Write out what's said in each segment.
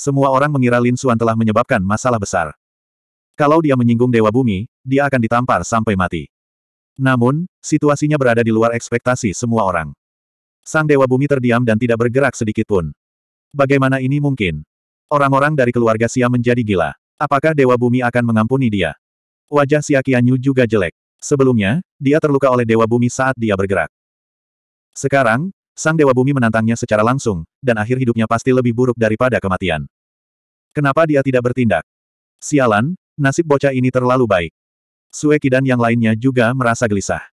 Semua orang mengira Lin Xuan telah menyebabkan masalah besar. Kalau dia menyinggung Dewa Bumi, dia akan ditampar sampai mati. Namun, situasinya berada di luar ekspektasi semua orang. Sang Dewa Bumi terdiam dan tidak bergerak sedikit pun. Bagaimana ini mungkin? Orang-orang dari keluarga Xia menjadi gila. Apakah Dewa Bumi akan mengampuni dia? Wajah Xia Qianyu juga jelek. Sebelumnya, dia terluka oleh Dewa Bumi saat dia bergerak. Sekarang, Sang Dewa Bumi menantangnya secara langsung, dan akhir hidupnya pasti lebih buruk daripada kematian. Kenapa dia tidak bertindak? Sialan, nasib bocah ini terlalu baik. Sueki dan yang lainnya juga merasa gelisah.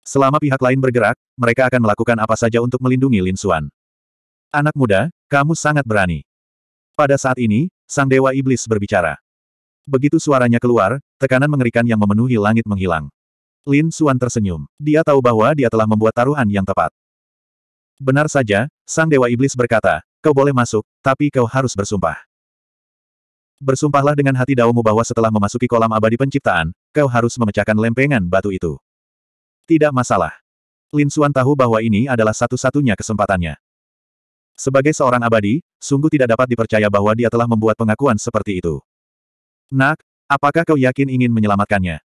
Selama pihak lain bergerak, mereka akan melakukan apa saja untuk melindungi Lin Xuan. Anak muda, kamu sangat berani. Pada saat ini, Sang Dewa Iblis berbicara. Begitu suaranya keluar, tekanan mengerikan yang memenuhi langit menghilang. Lin Xuan tersenyum. Dia tahu bahwa dia telah membuat taruhan yang tepat. Benar saja, Sang Dewa Iblis berkata, kau boleh masuk, tapi kau harus bersumpah. Bersumpahlah dengan hati daumu bahwa setelah memasuki kolam abadi penciptaan, kau harus memecahkan lempengan batu itu. Tidak masalah. Lin Xuan tahu bahwa ini adalah satu-satunya kesempatannya. Sebagai seorang abadi, sungguh tidak dapat dipercaya bahwa dia telah membuat pengakuan seperti itu. Nak, apakah kau yakin ingin menyelamatkannya?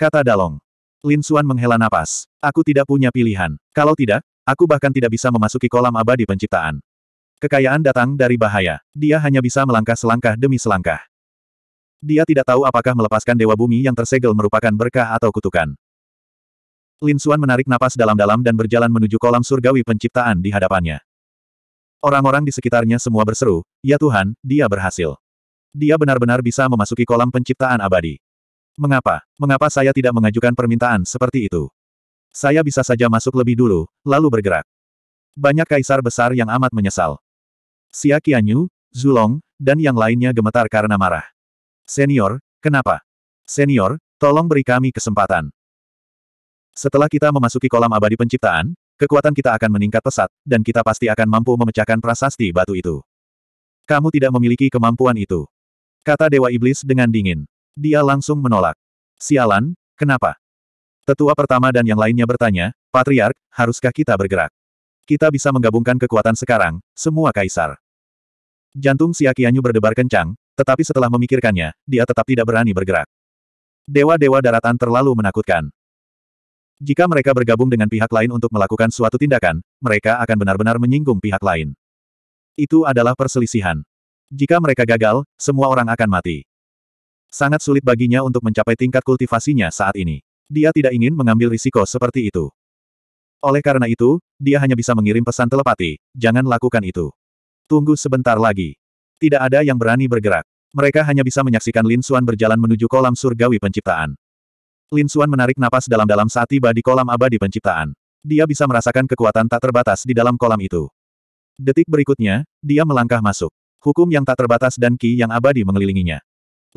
Kata Dalong. Lin Xuan menghela napas. Aku tidak punya pilihan. Kalau tidak, aku bahkan tidak bisa memasuki kolam abadi penciptaan. Kekayaan datang dari bahaya. Dia hanya bisa melangkah selangkah demi selangkah. Dia tidak tahu apakah melepaskan Dewa Bumi yang tersegel merupakan berkah atau kutukan. Lin Xuan menarik napas dalam-dalam dan berjalan menuju kolam surgawi penciptaan di hadapannya. Orang-orang di sekitarnya semua berseru, Ya Tuhan, dia berhasil. Dia benar-benar bisa memasuki kolam penciptaan abadi. Mengapa? Mengapa saya tidak mengajukan permintaan seperti itu? Saya bisa saja masuk lebih dulu, lalu bergerak. Banyak kaisar besar yang amat menyesal. Xia Qianyu, Zulong, dan yang lainnya gemetar karena marah. Senior, kenapa? Senior, tolong beri kami kesempatan. Setelah kita memasuki kolam abadi penciptaan, kekuatan kita akan meningkat pesat, dan kita pasti akan mampu memecahkan prasasti batu itu. Kamu tidak memiliki kemampuan itu. Kata Dewa Iblis dengan dingin. Dia langsung menolak. Sialan, kenapa? Tetua pertama dan yang lainnya bertanya, Patriark, haruskah kita bergerak? Kita bisa menggabungkan kekuatan sekarang, semua kaisar. Jantung Siakianyu berdebar kencang, tetapi setelah memikirkannya, dia tetap tidak berani bergerak. Dewa-dewa daratan terlalu menakutkan. Jika mereka bergabung dengan pihak lain untuk melakukan suatu tindakan, mereka akan benar-benar menyinggung pihak lain. Itu adalah perselisihan. Jika mereka gagal, semua orang akan mati. Sangat sulit baginya untuk mencapai tingkat kultivasinya saat ini. Dia tidak ingin mengambil risiko seperti itu. Oleh karena itu, dia hanya bisa mengirim pesan telepati, jangan lakukan itu. Tunggu sebentar lagi. Tidak ada yang berani bergerak. Mereka hanya bisa menyaksikan Lin Xuan berjalan menuju kolam surgawi penciptaan. Lin Xuan menarik napas dalam-dalam saat tiba di kolam abadi penciptaan. Dia bisa merasakan kekuatan tak terbatas di dalam kolam itu. Detik berikutnya, dia melangkah masuk. Hukum yang tak terbatas dan ki yang abadi mengelilinginya.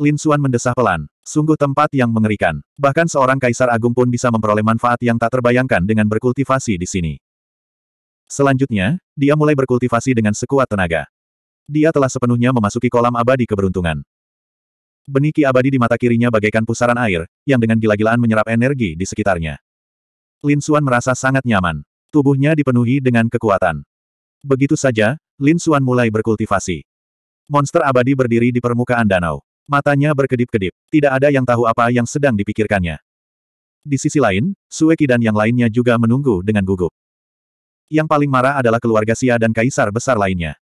Lin Xuan mendesah pelan. Sungguh tempat yang mengerikan. Bahkan seorang kaisar agung pun bisa memperoleh manfaat yang tak terbayangkan dengan berkultivasi di sini. Selanjutnya, dia mulai berkultivasi dengan sekuat tenaga. Dia telah sepenuhnya memasuki kolam abadi keberuntungan. Benih ki abadi di mata kirinya bagaikan pusaran air, yang dengan gila-gilaan menyerap energi di sekitarnya. Lin Xuan merasa sangat nyaman. Tubuhnya dipenuhi dengan kekuatan. Begitu saja, Lin Xuan mulai berkultivasi. Monster abadi berdiri di permukaan danau. Matanya berkedip-kedip. Tidak ada yang tahu apa yang sedang dipikirkannya. Di sisi lain, Sueki dan yang lainnya juga menunggu dengan gugup. Yang paling marah adalah keluarga Xia dan kaisar besar lainnya.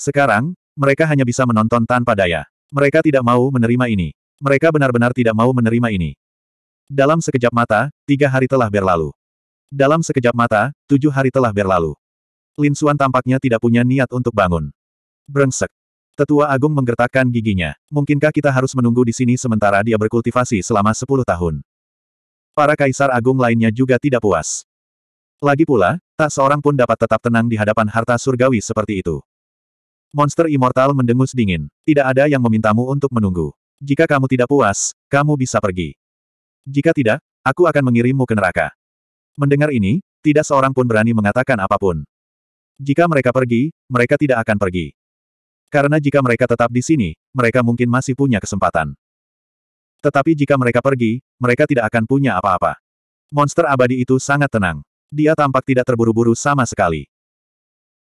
Sekarang, mereka hanya bisa menonton tanpa daya. Mereka tidak mau menerima ini. Mereka benar-benar tidak mau menerima ini. Dalam sekejap mata, tiga hari telah berlalu. Dalam sekejap mata, tujuh hari telah berlalu. Lin Xuan tampaknya tidak punya niat untuk bangun. Brengsek. Tetua Agung menggertakkan giginya. Mungkinkah kita harus menunggu di sini sementara dia berkultivasi selama sepuluh tahun? Para kaisar agung lainnya juga tidak puas. Lagi pula, tak seorang pun dapat tetap tenang di hadapan harta surgawi seperti itu. Monster immortal mendengus dingin. Tidak ada yang memintamu untuk menunggu. Jika kamu tidak puas, kamu bisa pergi. Jika tidak, aku akan mengirimmu ke neraka. Mendengar ini, tidak seorang pun berani mengatakan apa pun. Jika mereka pergi, mereka tidak akan pergi. Karena jika mereka tetap di sini, mereka mungkin masih punya kesempatan. Tetapi jika mereka pergi, mereka tidak akan punya apa-apa. Monster abadi itu sangat tenang. Dia tampak tidak terburu-buru sama sekali.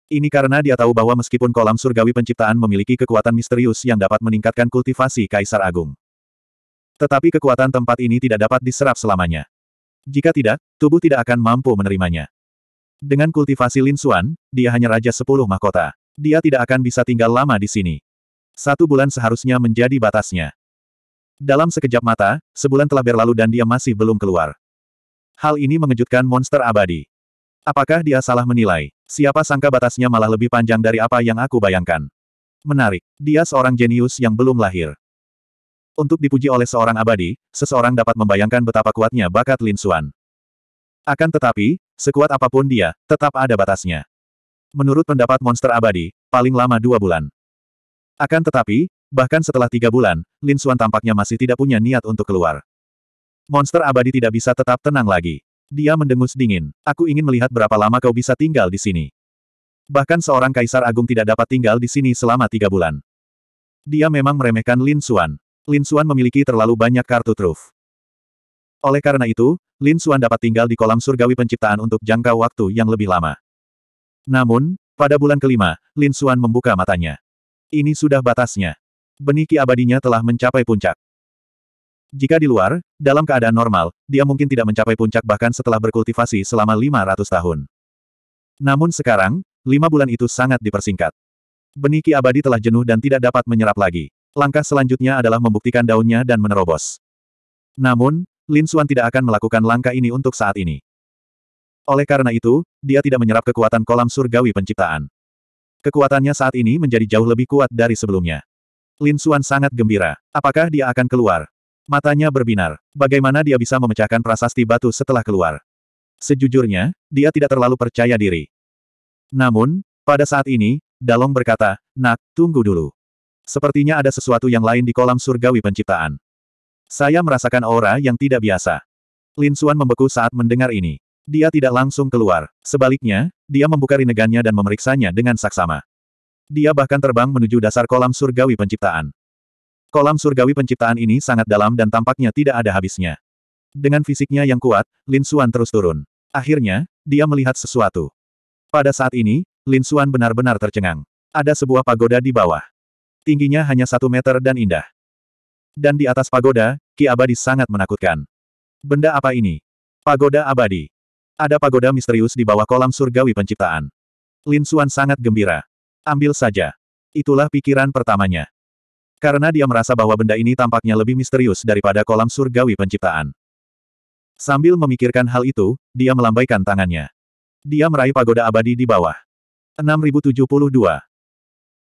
Ini karena dia tahu bahwa meskipun kolam surgawi penciptaan memiliki kekuatan misterius yang dapat meningkatkan kultivasi Kaisar Agung. Tetapi kekuatan tempat ini tidak dapat diserap selamanya. Jika tidak, tubuh tidak akan mampu menerimanya. Dengan kultivasi Lin Xuan, dia hanya Raja Sepuluh Mahkota. Dia tidak akan bisa tinggal lama di sini. Satu bulan seharusnya menjadi batasnya. Dalam sekejap mata, sebulan telah berlalu dan dia masih belum keluar. Hal ini mengejutkan monster abadi. Apakah dia salah menilai? Siapa sangka batasnya malah lebih panjang dari apa yang aku bayangkan. Menarik. Dia seorang jenius yang belum lahir. Untuk dipuji oleh seorang abadi, seseorang dapat membayangkan betapa kuatnya bakat Lin Xuan. Akan tetapi, sekuat apa pun dia, tetap ada batasnya. Menurut pendapat monster abadi, paling lama dua bulan. Akan tetapi, bahkan setelah tiga bulan, Lin Xuan tampaknya masih tidak punya niat untuk keluar. Monster abadi tidak bisa tetap tenang lagi. Dia mendengus dingin. Aku ingin melihat berapa lama kau bisa tinggal di sini. Bahkan seorang kaisar agung tidak dapat tinggal di sini selama tiga bulan. Dia memang meremehkan Lin Xuan. Lin Xuan memiliki terlalu banyak kartu truf. Oleh karena itu, Lin Xuan dapat tinggal di kolam surgawi penciptaan untuk jangka waktu yang lebih lama. Namun, pada bulan kelima, Lin Xuan membuka matanya. Ini sudah batasnya. Beniki abadinya telah mencapai puncak. Jika di luar, dalam keadaan normal, dia mungkin tidak mencapai puncak bahkan setelah berkultivasi selama 500 tahun. Namun sekarang, lima bulan itu sangat dipersingkat. Beniki abadi telah jenuh dan tidak dapat menyerap lagi. Langkah selanjutnya adalah membuktikan daunnya dan menerobos. Namun, Lin Xuan tidak akan melakukan langkah ini untuk saat ini. Oleh karena itu, dia tidak menyerap kekuatan kolam surgawi penciptaan. Kekuatannya saat ini menjadi jauh lebih kuat dari sebelumnya. Lin Xuan sangat gembira. Apakah dia akan keluar? Matanya berbinar. Bagaimana dia bisa memecahkan prasasti batu setelah keluar? Sejujurnya, dia tidak terlalu percaya diri. Namun, pada saat ini, Dalong berkata, Nak, tunggu dulu. Sepertinya ada sesuatu yang lain di kolam surgawi penciptaan. Saya merasakan aura yang tidak biasa. Lin Xuan membeku saat mendengar ini. Dia tidak langsung keluar. Sebaliknya, dia membuka rinegannya dan memeriksanya dengan saksama. Dia bahkan terbang menuju dasar kolam surgawi penciptaan. Kolam surgawi penciptaan ini sangat dalam dan tampaknya tidak ada habisnya. Dengan fisiknya yang kuat, Lin Xuan terus turun. Akhirnya, dia melihat sesuatu. Pada saat ini, Lin Xuan benar-benar tercengang. Ada sebuah pagoda di bawah. Tingginya hanya satu meter dan indah. Dan di atas pagoda, Ki Abadi sangat menakutkan. Benda apa ini? Pagoda abadi. Ada pagoda misterius di bawah kolam surgawi penciptaan. Lin Xuan sangat gembira. Ambil saja. Itulah pikiran pertamanya. Karena dia merasa bahwa benda ini tampaknya lebih misterius daripada kolam surgawi penciptaan. Sambil memikirkan hal itu, dia melambaikan tangannya. Dia meraih pagoda abadi di bawah. 6072.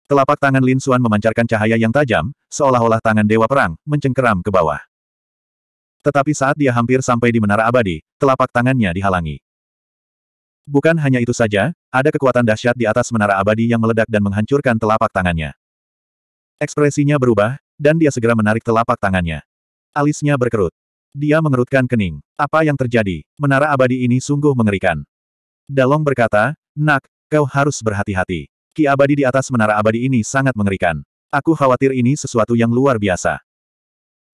Telapak tangan Lin Xuan memancarkan cahaya yang tajam, seolah-olah tangan Dewa Perang, mencengkeram ke bawah. Tetapi saat dia hampir sampai di menara abadi, telapak tangannya dihalangi. Bukan hanya itu saja, ada kekuatan dahsyat di atas menara abadi yang meledak dan menghancurkan telapak tangannya. Ekspresinya berubah, dan dia segera menarik telapak tangannya. Alisnya berkerut. Dia mengerutkan kening. Apa yang terjadi? Menara abadi ini sungguh mengerikan. Dalong berkata, Nak, kau harus berhati-hati. Ki abadi di atas menara abadi ini sangat mengerikan. Aku khawatir ini sesuatu yang luar biasa.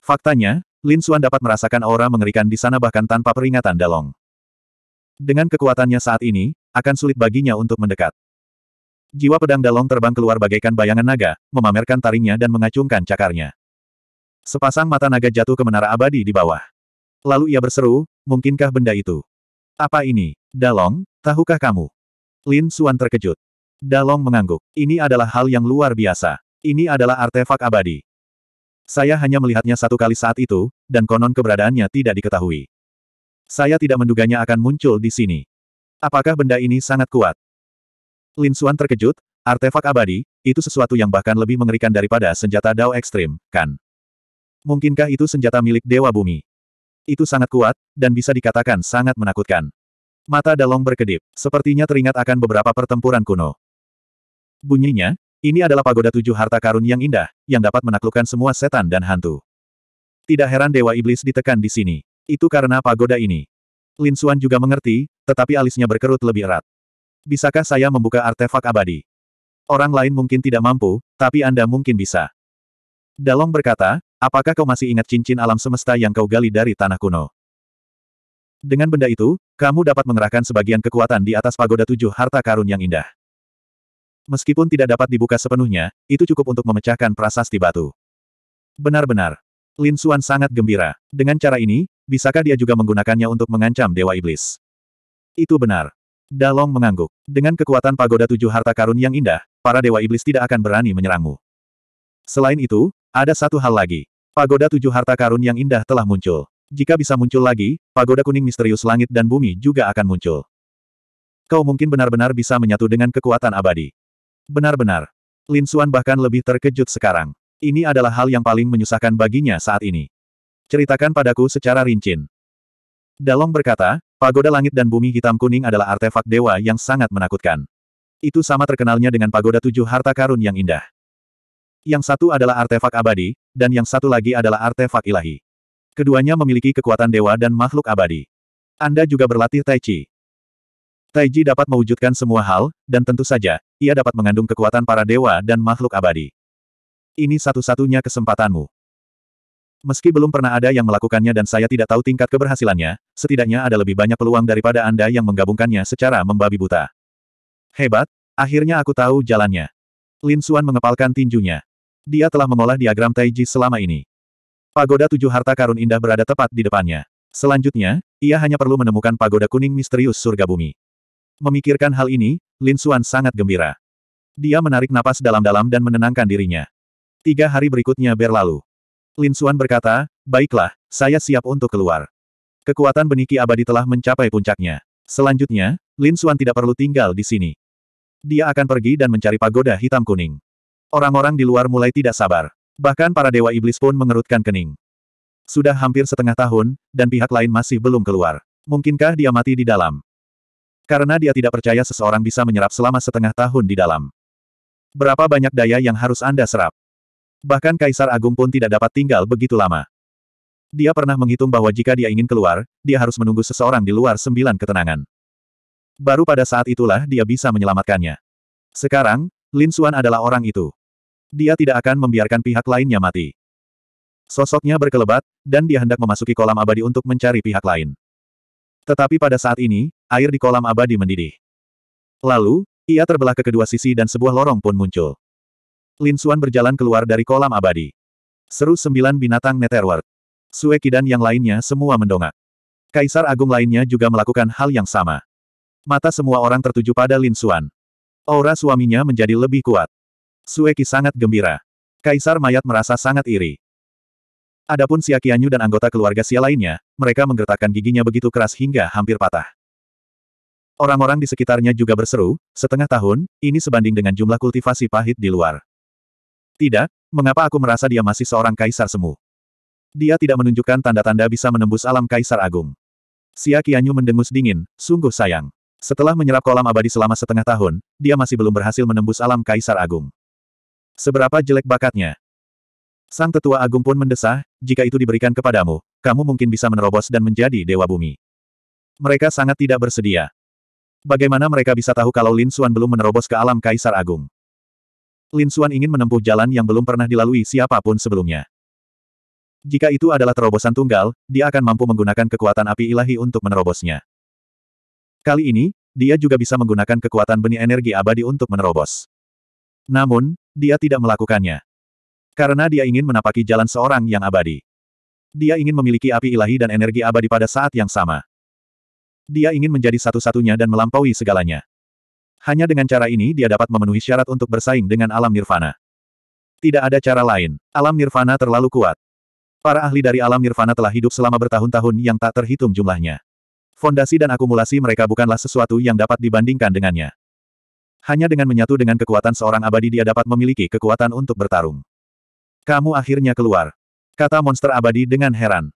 Faktanya, Lin Xuan dapat merasakan aura mengerikan di sana bahkan tanpa peringatan Dalong. Dengan kekuatannya saat ini, akan sulit baginya untuk mendekat. Jiwa pedang Dalong terbang keluar bagaikan bayangan naga, memamerkan taringnya dan mengacungkan cakarnya. Sepasang mata naga jatuh ke menara abadi di bawah. Lalu ia berseru, mungkinkah benda itu? Apa ini? Dalong, tahukah kamu? Lin Xuan terkejut. Dalong mengangguk. Ini adalah hal yang luar biasa. Ini adalah artefak abadi. Saya hanya melihatnya satu kali saat itu, dan konon keberadaannya tidak diketahui. Saya tidak menduganya akan muncul di sini. Apakah benda ini sangat kuat? Lin Xuan terkejut, artefak abadi, itu sesuatu yang bahkan lebih mengerikan daripada senjata Dao ekstrim, kan? Mungkinkah itu senjata milik Dewa Bumi? Itu sangat kuat, dan bisa dikatakan sangat menakutkan. Mata Dalong berkedip, sepertinya teringat akan beberapa pertempuran kuno. Bunyinya, ini adalah pagoda tujuh harta karun yang indah, yang dapat menaklukkan semua setan dan hantu. Tidak heran Dewa Iblis ditekan di sini. Itu karena pagoda ini. Lin Xuan juga mengerti, tetapi alisnya berkerut lebih erat. Bisakah saya membuka artefak abadi? Orang lain mungkin tidak mampu, tapi Anda mungkin bisa. Dalong berkata, apakah kau masih ingat cincin alam semesta yang kau gali dari tanah kuno? Dengan benda itu, kamu dapat mengerahkan sebagian kekuatan di atas pagoda tujuh harta karun yang indah. Meskipun tidak dapat dibuka sepenuhnya, itu cukup untuk memecahkan prasasti batu. Benar-benar. Lin Xuan sangat gembira. Dengan cara ini, bisakah dia juga menggunakannya untuk mengancam Dewa Iblis? Itu benar. Dalong mengangguk. Dengan kekuatan pagoda tujuh harta karun yang indah, para Dewa Iblis tidak akan berani menyerangmu. Selain itu, ada satu hal lagi. Pagoda tujuh harta karun yang indah telah muncul. Jika bisa muncul lagi, pagoda kuning misterius langit dan bumi juga akan muncul. Kau mungkin benar-benar bisa menyatu dengan kekuatan abadi. Benar-benar. Lin Xuan bahkan lebih terkejut sekarang. Ini adalah hal yang paling menyusahkan baginya saat ini. Ceritakan padaku secara rincin. Dalong berkata, pagoda langit dan bumi hitam kuning adalah artefak dewa yang sangat menakutkan. Itu sama terkenalnya dengan pagoda tujuh harta karun yang indah. Yang satu adalah artefak abadi, dan yang satu lagi adalah artefak ilahi. Keduanya memiliki kekuatan dewa dan makhluk abadi. Anda juga berlatih Tai Chi. Tai Chi dapat mewujudkan semua hal, dan tentu saja, ia dapat mengandung kekuatan para dewa dan makhluk abadi. Ini satu-satunya kesempatanmu. Meski belum pernah ada yang melakukannya dan saya tidak tahu tingkat keberhasilannya, setidaknya ada lebih banyak peluang daripada Anda yang menggabungkannya secara membabi buta. Hebat, akhirnya aku tahu jalannya. Lin Xuan mengepalkan tinjunya. Dia telah mengolah diagram Taiji selama ini. Pagoda tujuh harta karun indah berada tepat di depannya. Selanjutnya, ia hanya perlu menemukan pagoda kuning misterius surga bumi. Memikirkan hal ini, Lin Xuan sangat gembira. Dia menarik napas dalam-dalam dan menenangkan dirinya. Tiga hari berikutnya berlalu. Lin Xuan berkata, baiklah, saya siap untuk keluar. Kekuatan beniki abadi telah mencapai puncaknya. Selanjutnya, Lin Xuan tidak perlu tinggal di sini. Dia akan pergi dan mencari pagoda hitam kuning. Orang-orang di luar mulai tidak sabar. Bahkan para dewa iblis pun mengerutkan kening. Sudah hampir setengah tahun, dan pihak lain masih belum keluar. Mungkinkah dia mati di dalam? Karena dia tidak percaya seseorang bisa menyerap selama setengah tahun di dalam. Berapa banyak daya yang harus Anda serap? Bahkan Kaisar Agung pun tidak dapat tinggal begitu lama. Dia pernah menghitung bahwa jika dia ingin keluar, dia harus menunggu seseorang di luar sembilan ketenangan. Baru pada saat itulah dia bisa menyelamatkannya. Sekarang, Lin Xuan adalah orang itu. Dia tidak akan membiarkan pihak lainnya mati. Sosoknya berkelebat, dan dia hendak memasuki kolam abadi untuk mencari pihak lain. Tetapi pada saat ini, air di kolam abadi mendidih. Lalu, ia terbelah ke kedua sisi dan sebuah lorong pun muncul. Lin Xuan berjalan keluar dari kolam abadi. Seru sembilan binatang Netherworld. Sue dan yang lainnya semua mendongak. Kaisar Agung lainnya juga melakukan hal yang sama. Mata semua orang tertuju pada Lin Xuan. Aura suaminya menjadi lebih kuat. Sueki sangat gembira. Kaisar Mayat merasa sangat iri. Adapun Xia Qianyu dan anggota keluarga Xia lainnya, mereka menggertakkan giginya begitu keras hingga hampir patah. Orang-orang di sekitarnya juga berseru, setengah tahun, ini sebanding dengan jumlah kultivasi pahit di luar. Tidak, mengapa aku merasa dia masih seorang kaisar semu? Dia tidak menunjukkan tanda-tanda bisa menembus alam kaisar agung. Xia Qianyu mendengus dingin, sungguh sayang. Setelah menyerap kolam abadi selama setengah tahun, dia masih belum berhasil menembus alam kaisar agung. Seberapa jelek bakatnya? Sang tetua agung pun mendesah, jika itu diberikan kepadamu, kamu mungkin bisa menerobos dan menjadi dewa bumi. Mereka sangat tidak bersedia. Bagaimana mereka bisa tahu kalau Lin Xuan belum menerobos ke alam kaisar agung? Lin Xuan ingin menempuh jalan yang belum pernah dilalui siapa pun sebelumnya. Jika itu adalah terobosan tunggal, dia akan mampu menggunakan kekuatan api ilahi untuk menerobosnya. Kali ini, dia juga bisa menggunakan kekuatan benih energi abadi untuk menerobos. Namun, dia tidak melakukannya. Karena dia ingin menapaki jalan seorang yang abadi. Dia ingin memiliki api ilahi dan energi abadi pada saat yang sama. Dia ingin menjadi satu-satunya dan melampaui segalanya. Hanya dengan cara ini dia dapat memenuhi syarat untuk bersaing dengan alam nirvana. Tidak ada cara lain. Alam nirvana terlalu kuat. Para ahli dari alam nirvana telah hidup selama bertahun-tahun yang tak terhitung jumlahnya. Fondasi dan akumulasi mereka bukanlah sesuatu yang dapat dibandingkan dengannya. Hanya dengan menyatu dengan kekuatan seorang abadi dia dapat memiliki kekuatan untuk bertarung. Kamu akhirnya keluar. Kata monster abadi dengan heran.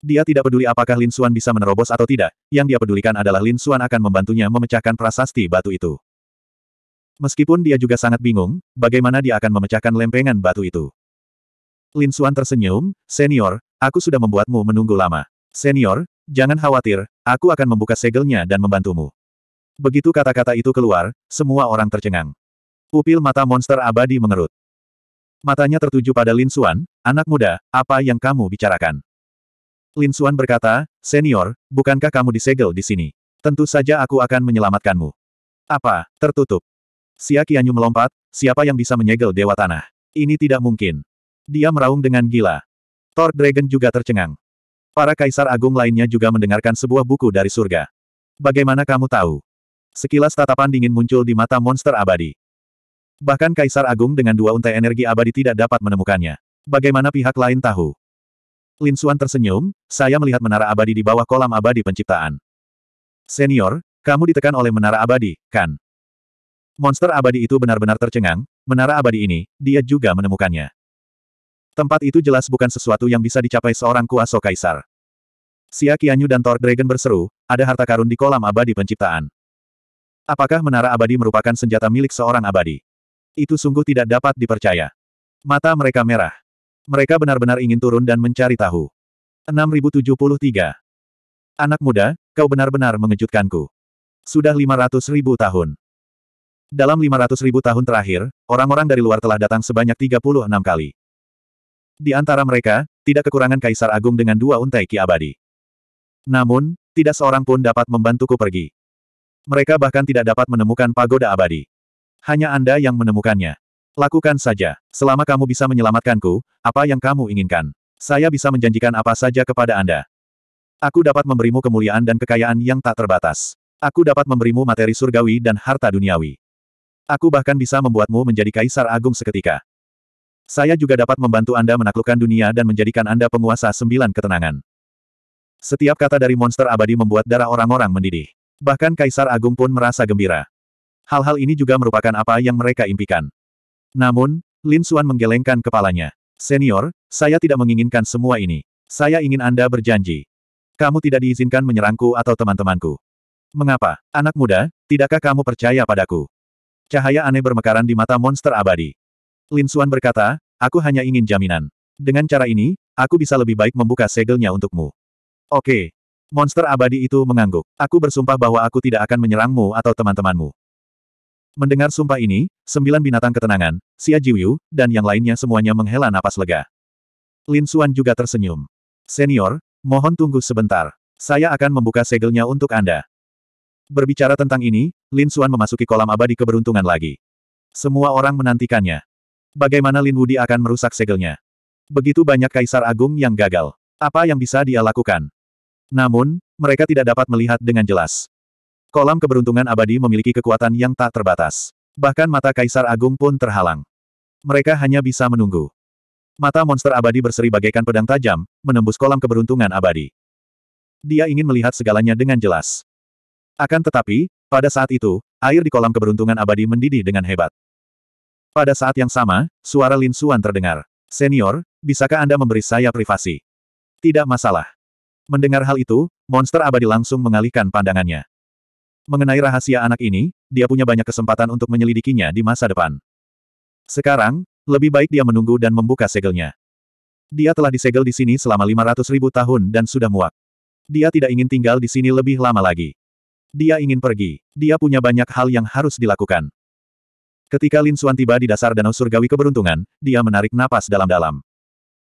Dia tidak peduli apakah Lin Xuan bisa menerobos atau tidak, yang dia pedulikan adalah Lin Xuan akan membantunya memecahkan prasasti batu itu. Meskipun dia juga sangat bingung, bagaimana dia akan memecahkan lempengan batu itu. Lin Xuan tersenyum, Senior, aku sudah membuatmu menunggu lama. Senior, jangan khawatir, aku akan membuka segelnya dan membantumu. Begitu kata-kata itu keluar, semua orang tercengang. Pupil mata monster abadi mengerut. Matanya tertuju pada Lin Xuan, anak muda, apa yang kamu bicarakan? Lin Xuan berkata, Senior, bukankah kamu disegel di sini? Tentu saja aku akan menyelamatkanmu. Apa, tertutup? Xia Qianyu melompat, siapa yang bisa menyegel Dewa Tanah? Ini tidak mungkin. Dia meraung dengan gila. Thor Dragon juga tercengang. Para kaisar agung lainnya juga mendengarkan sebuah buku dari surga. Bagaimana kamu tahu? Sekilas tatapan dingin muncul di mata monster abadi. Bahkan kaisar agung dengan dua untai energi abadi tidak dapat menemukannya. Bagaimana pihak lain tahu? Lin Xuan tersenyum, saya melihat menara abadi di bawah kolam abadi penciptaan. Senior, kamu ditekan oleh menara abadi, kan? Monster abadi itu benar-benar tercengang, menara abadi ini, dia juga menemukannya. Tempat itu jelas bukan sesuatu yang bisa dicapai seorang kuasa kaisar. Xia Qianyu dan Thor Dragon berseru, ada harta karun di kolam abadi penciptaan. Apakah menara abadi merupakan senjata milik seorang abadi? Itu sungguh tidak dapat dipercaya. Mata mereka merah. Mereka benar-benar ingin turun dan mencari tahu. 6073. Anak muda, kau benar-benar mengejutkanku. Sudah 500 ribu tahun. Dalam 500 ribu tahun terakhir, orang-orang dari luar telah datang sebanyak 36 kali. Di antara mereka, tidak kekurangan Kaisar Agung dengan dua untai ki abadi. Namun, tidak seorang pun dapat membantuku pergi. Mereka bahkan tidak dapat menemukan pagoda abadi. Hanya Anda yang menemukannya. Lakukan saja. Selama kamu bisa menyelamatkanku, apa yang kamu inginkan. Saya bisa menjanjikan apa saja kepada Anda. Aku dapat memberimu kemuliaan dan kekayaan yang tak terbatas. Aku dapat memberimu materi surgawi dan harta duniawi. Aku bahkan bisa membuatmu menjadi kaisar agung seketika. Saya juga dapat membantu Anda menaklukkan dunia dan menjadikan Anda penguasa sembilan ketenangan. Setiap kata dari monster abadi membuat darah orang-orang mendidih. Bahkan Kaisar Agung pun merasa gembira. Hal-hal ini juga merupakan apa yang mereka impikan. Namun, Lin Xuan menggelengkan kepalanya. Senior, saya tidak menginginkan semua ini. Saya ingin Anda berjanji. Kamu tidak diizinkan menyerangku atau teman-temanku. Mengapa, anak muda, tidakkah kamu percaya padaku? Cahaya aneh bermekaran di mata monster abadi. Lin Xuan berkata, aku hanya ingin jaminan. Dengan cara ini, aku bisa lebih baik membuka segelnya untukmu. Oke. Monster abadi itu mengangguk. Aku bersumpah bahwa aku tidak akan menyerangmu atau teman-temanmu. Mendengar sumpah ini, sembilan binatang ketenangan, Xia Jiu, dan yang lainnya semuanya menghela napas lega. Lin Xuan juga tersenyum. Senior, mohon tunggu sebentar. Saya akan membuka segelnya untuk Anda. Berbicara tentang ini, Lin Xuan memasuki kolam abadi keberuntungan lagi. Semua orang menantikannya. Bagaimana Lin Wudi akan merusak segelnya? Begitu banyak kaisar agung yang gagal. Apa yang bisa dia lakukan? Namun, mereka tidak dapat melihat dengan jelas. Kolam keberuntungan abadi memiliki kekuatan yang tak terbatas. Bahkan mata Kaisar Agung pun terhalang. Mereka hanya bisa menunggu. Mata monster abadi berseri bagaikan pedang tajam, menembus kolam keberuntungan abadi. Dia ingin melihat segalanya dengan jelas. Akan tetapi, pada saat itu, air di kolam keberuntungan abadi mendidih dengan hebat. Pada saat yang sama, suara Lin Xuan terdengar. Senior, bisakah Anda memberi saya privasi? Tidak masalah. Mendengar hal itu, monster abadi langsung mengalihkan pandangannya. Mengenai rahasia anak ini, dia punya banyak kesempatan untuk menyelidikinya di masa depan. Sekarang, lebih baik dia menunggu dan membuka segelnya. Dia telah disegel di sini selama 500 ribu tahun dan sudah muak. Dia tidak ingin tinggal di sini lebih lama lagi. Dia ingin pergi. Dia punya banyak hal yang harus dilakukan. Ketika Lin Xuan tiba di dasar danau surgawi keberuntungan, dia menarik napas dalam-dalam.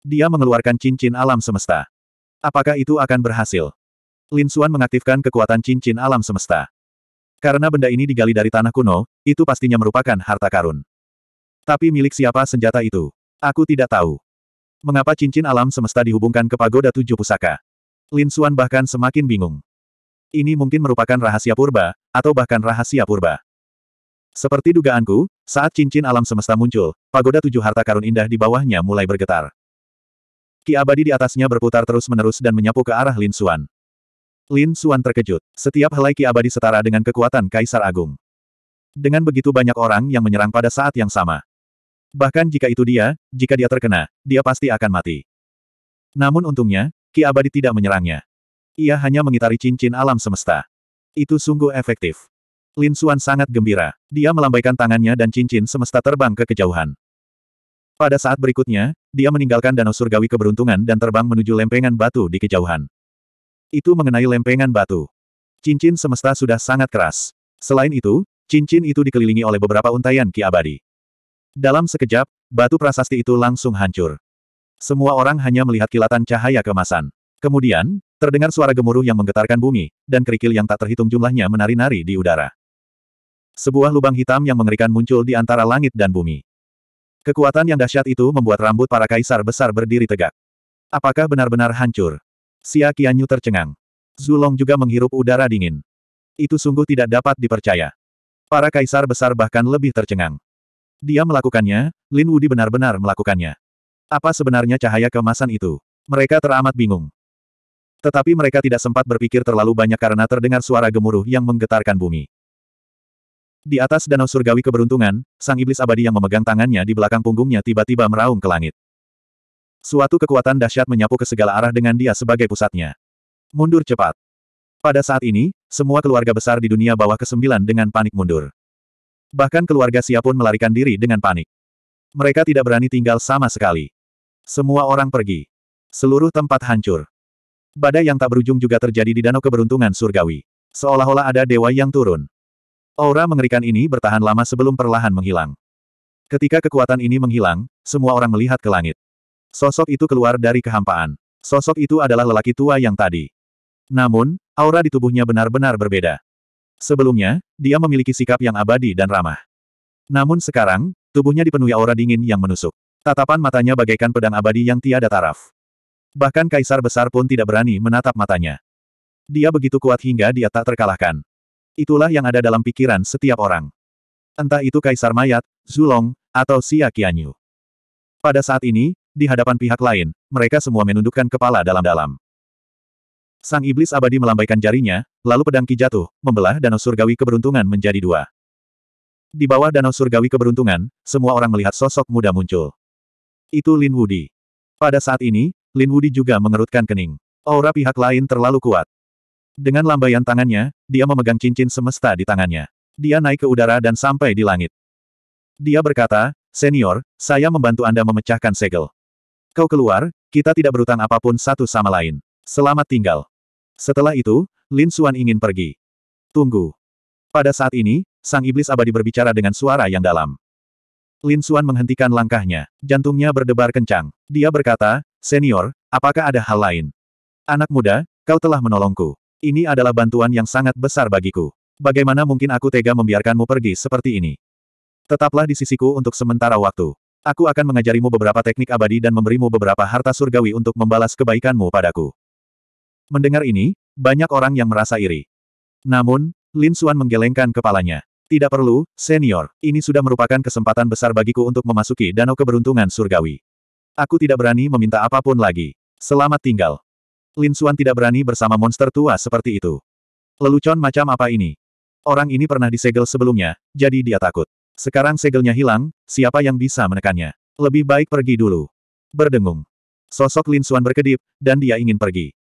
Dia mengeluarkan cincin alam semesta. Apakah itu akan berhasil? Lin Xuan mengaktifkan kekuatan cincin alam semesta. Karena benda ini digali dari tanah kuno, itu pastinya merupakan harta karun. Tapi milik siapa senjata itu? Aku tidak tahu. Mengapa cincin alam semesta dihubungkan ke pagoda tujuh pusaka? Lin Xuan bahkan semakin bingung. Ini mungkin merupakan rahasia purba, atau bahkan rahasia purba. Seperti dugaanku, saat cincin alam semesta muncul, pagoda tujuh harta karun indah di bawahnya mulai bergetar. Ki abadi di atasnya berputar terus-menerus dan menyapu ke arah Lin Xuan. Lin Xuan terkejut. Setiap helai ki abadi setara dengan kekuatan Kaisar Agung. Dengan begitu banyak orang yang menyerang pada saat yang sama. Bahkan jika itu dia, jika dia terkena, dia pasti akan mati. Namun untungnya, ki abadi tidak menyerangnya. Ia hanya mengitari cincin alam semesta. Itu sungguh efektif. Lin Xuan sangat gembira. Dia melambaikan tangannya dan cincin semesta terbang ke kejauhan. Pada saat berikutnya, dia meninggalkan danau surgawi keberuntungan dan terbang menuju lempengan batu di kejauhan. Itu mengenai lempengan batu. Cincin semesta sudah sangat keras. Selain itu, cincin itu dikelilingi oleh beberapa untaian ki abadi. Dalam sekejap, batu prasasti itu langsung hancur. Semua orang hanya melihat kilatan cahaya kemasan. Kemudian, terdengar suara gemuruh yang menggetarkan bumi, dan kerikil yang tak terhitung jumlahnya menari-nari di udara. Sebuah lubang hitam yang mengerikan muncul di antara langit dan bumi. Kekuatan yang dahsyat itu membuat rambut para kaisar besar berdiri tegak. Apakah benar-benar hancur? Xia Qianyu tercengang. Zulong juga menghirup udara dingin. Itu sungguh tidak dapat dipercaya. Para kaisar besar bahkan lebih tercengang. Dia melakukannya, Lin Wudi benar-benar melakukannya. Apa sebenarnya cahaya kemasan itu? Mereka teramat bingung. Tetapi mereka tidak sempat berpikir terlalu banyak karena terdengar suara gemuruh yang menggetarkan bumi. Di atas danau surgawi keberuntungan, sang iblis abadi yang memegang tangannya di belakang punggungnya tiba-tiba meraung ke langit. Suatu kekuatan dahsyat menyapu ke segala arah dengan dia sebagai pusatnya. Mundur cepat. Pada saat ini, semua keluarga besar di dunia bawah kesembilan dengan panik mundur. Bahkan keluarga Sia pun melarikan diri dengan panik. Mereka tidak berani tinggal sama sekali. Semua orang pergi. Seluruh tempat hancur. Badai yang tak berujung juga terjadi di danau keberuntungan surgawi. Seolah-olah ada dewa yang turun. Aura mengerikan ini bertahan lama sebelum perlahan menghilang. Ketika kekuatan ini menghilang, semua orang melihat ke langit. Sosok itu keluar dari kehampaan. Sosok itu adalah lelaki tua yang tadi. Namun, aura di tubuhnya benar-benar berbeda. Sebelumnya, dia memiliki sikap yang abadi dan ramah. Namun sekarang, tubuhnya dipenuhi aura dingin yang menusuk. Tatapan matanya bagaikan pedang abadi yang tiada taraf. Bahkan kaisar besar pun tidak berani menatap matanya. Dia begitu kuat hingga dia tak terkalahkan. Itulah yang ada dalam pikiran setiap orang. Entah itu Kaisar Mayat, Zulong, atau Xia Qianyu. Pada saat ini, di hadapan pihak lain, mereka semua menundukkan kepala dalam-dalam. Sang iblis abadi melambaikan jarinya, lalu pedang ki jatuh, membelah danau surgawi keberuntungan menjadi dua. Di bawah danau surgawi keberuntungan, semua orang melihat sosok muda muncul. Itu Lin Wudi. Pada saat ini, Lin Wudi juga mengerutkan kening. Aura pihak lain terlalu kuat. Dengan lambaian tangannya, dia memegang cincin semesta di tangannya. Dia naik ke udara dan sampai di langit. Dia berkata, Senior, saya membantu Anda memecahkan segel. Kau keluar, kita tidak berutang apa pun satu sama lain. Selamat tinggal. Setelah itu, Lin Xuan ingin pergi. Tunggu. Pada saat ini, sang iblis abadi berbicara dengan suara yang dalam. Lin Xuan menghentikan langkahnya. Jantungnya berdebar kencang. Dia berkata, Senior, apakah ada hal lain? Anak muda, kau telah menolongku. Ini adalah bantuan yang sangat besar bagiku. Bagaimana mungkin aku tega membiarkanmu pergi seperti ini? Tetaplah di sisiku untuk sementara waktu. Aku akan mengajarimu beberapa teknik abadi dan memberimu beberapa harta surgawi untuk membalas kebaikanmu padaku. Mendengar ini, banyak orang yang merasa iri. Namun, Lin Xuan menggelengkan kepalanya. Tidak perlu, senior, ini sudah merupakan kesempatan besar bagiku untuk memasuki danau keberuntungan surgawi. Aku tidak berani meminta apa pun lagi. Selamat tinggal. Lin Xuan tidak berani bersama monster tua seperti itu. Lelucon macam apa ini? Orang ini pernah disegel sebelumnya, jadi dia takut. Sekarang segelnya hilang, siapa yang bisa menekannya? Lebih baik pergi dulu. Berdengung. Sosok Lin Xuan berkedip, dan dia ingin pergi.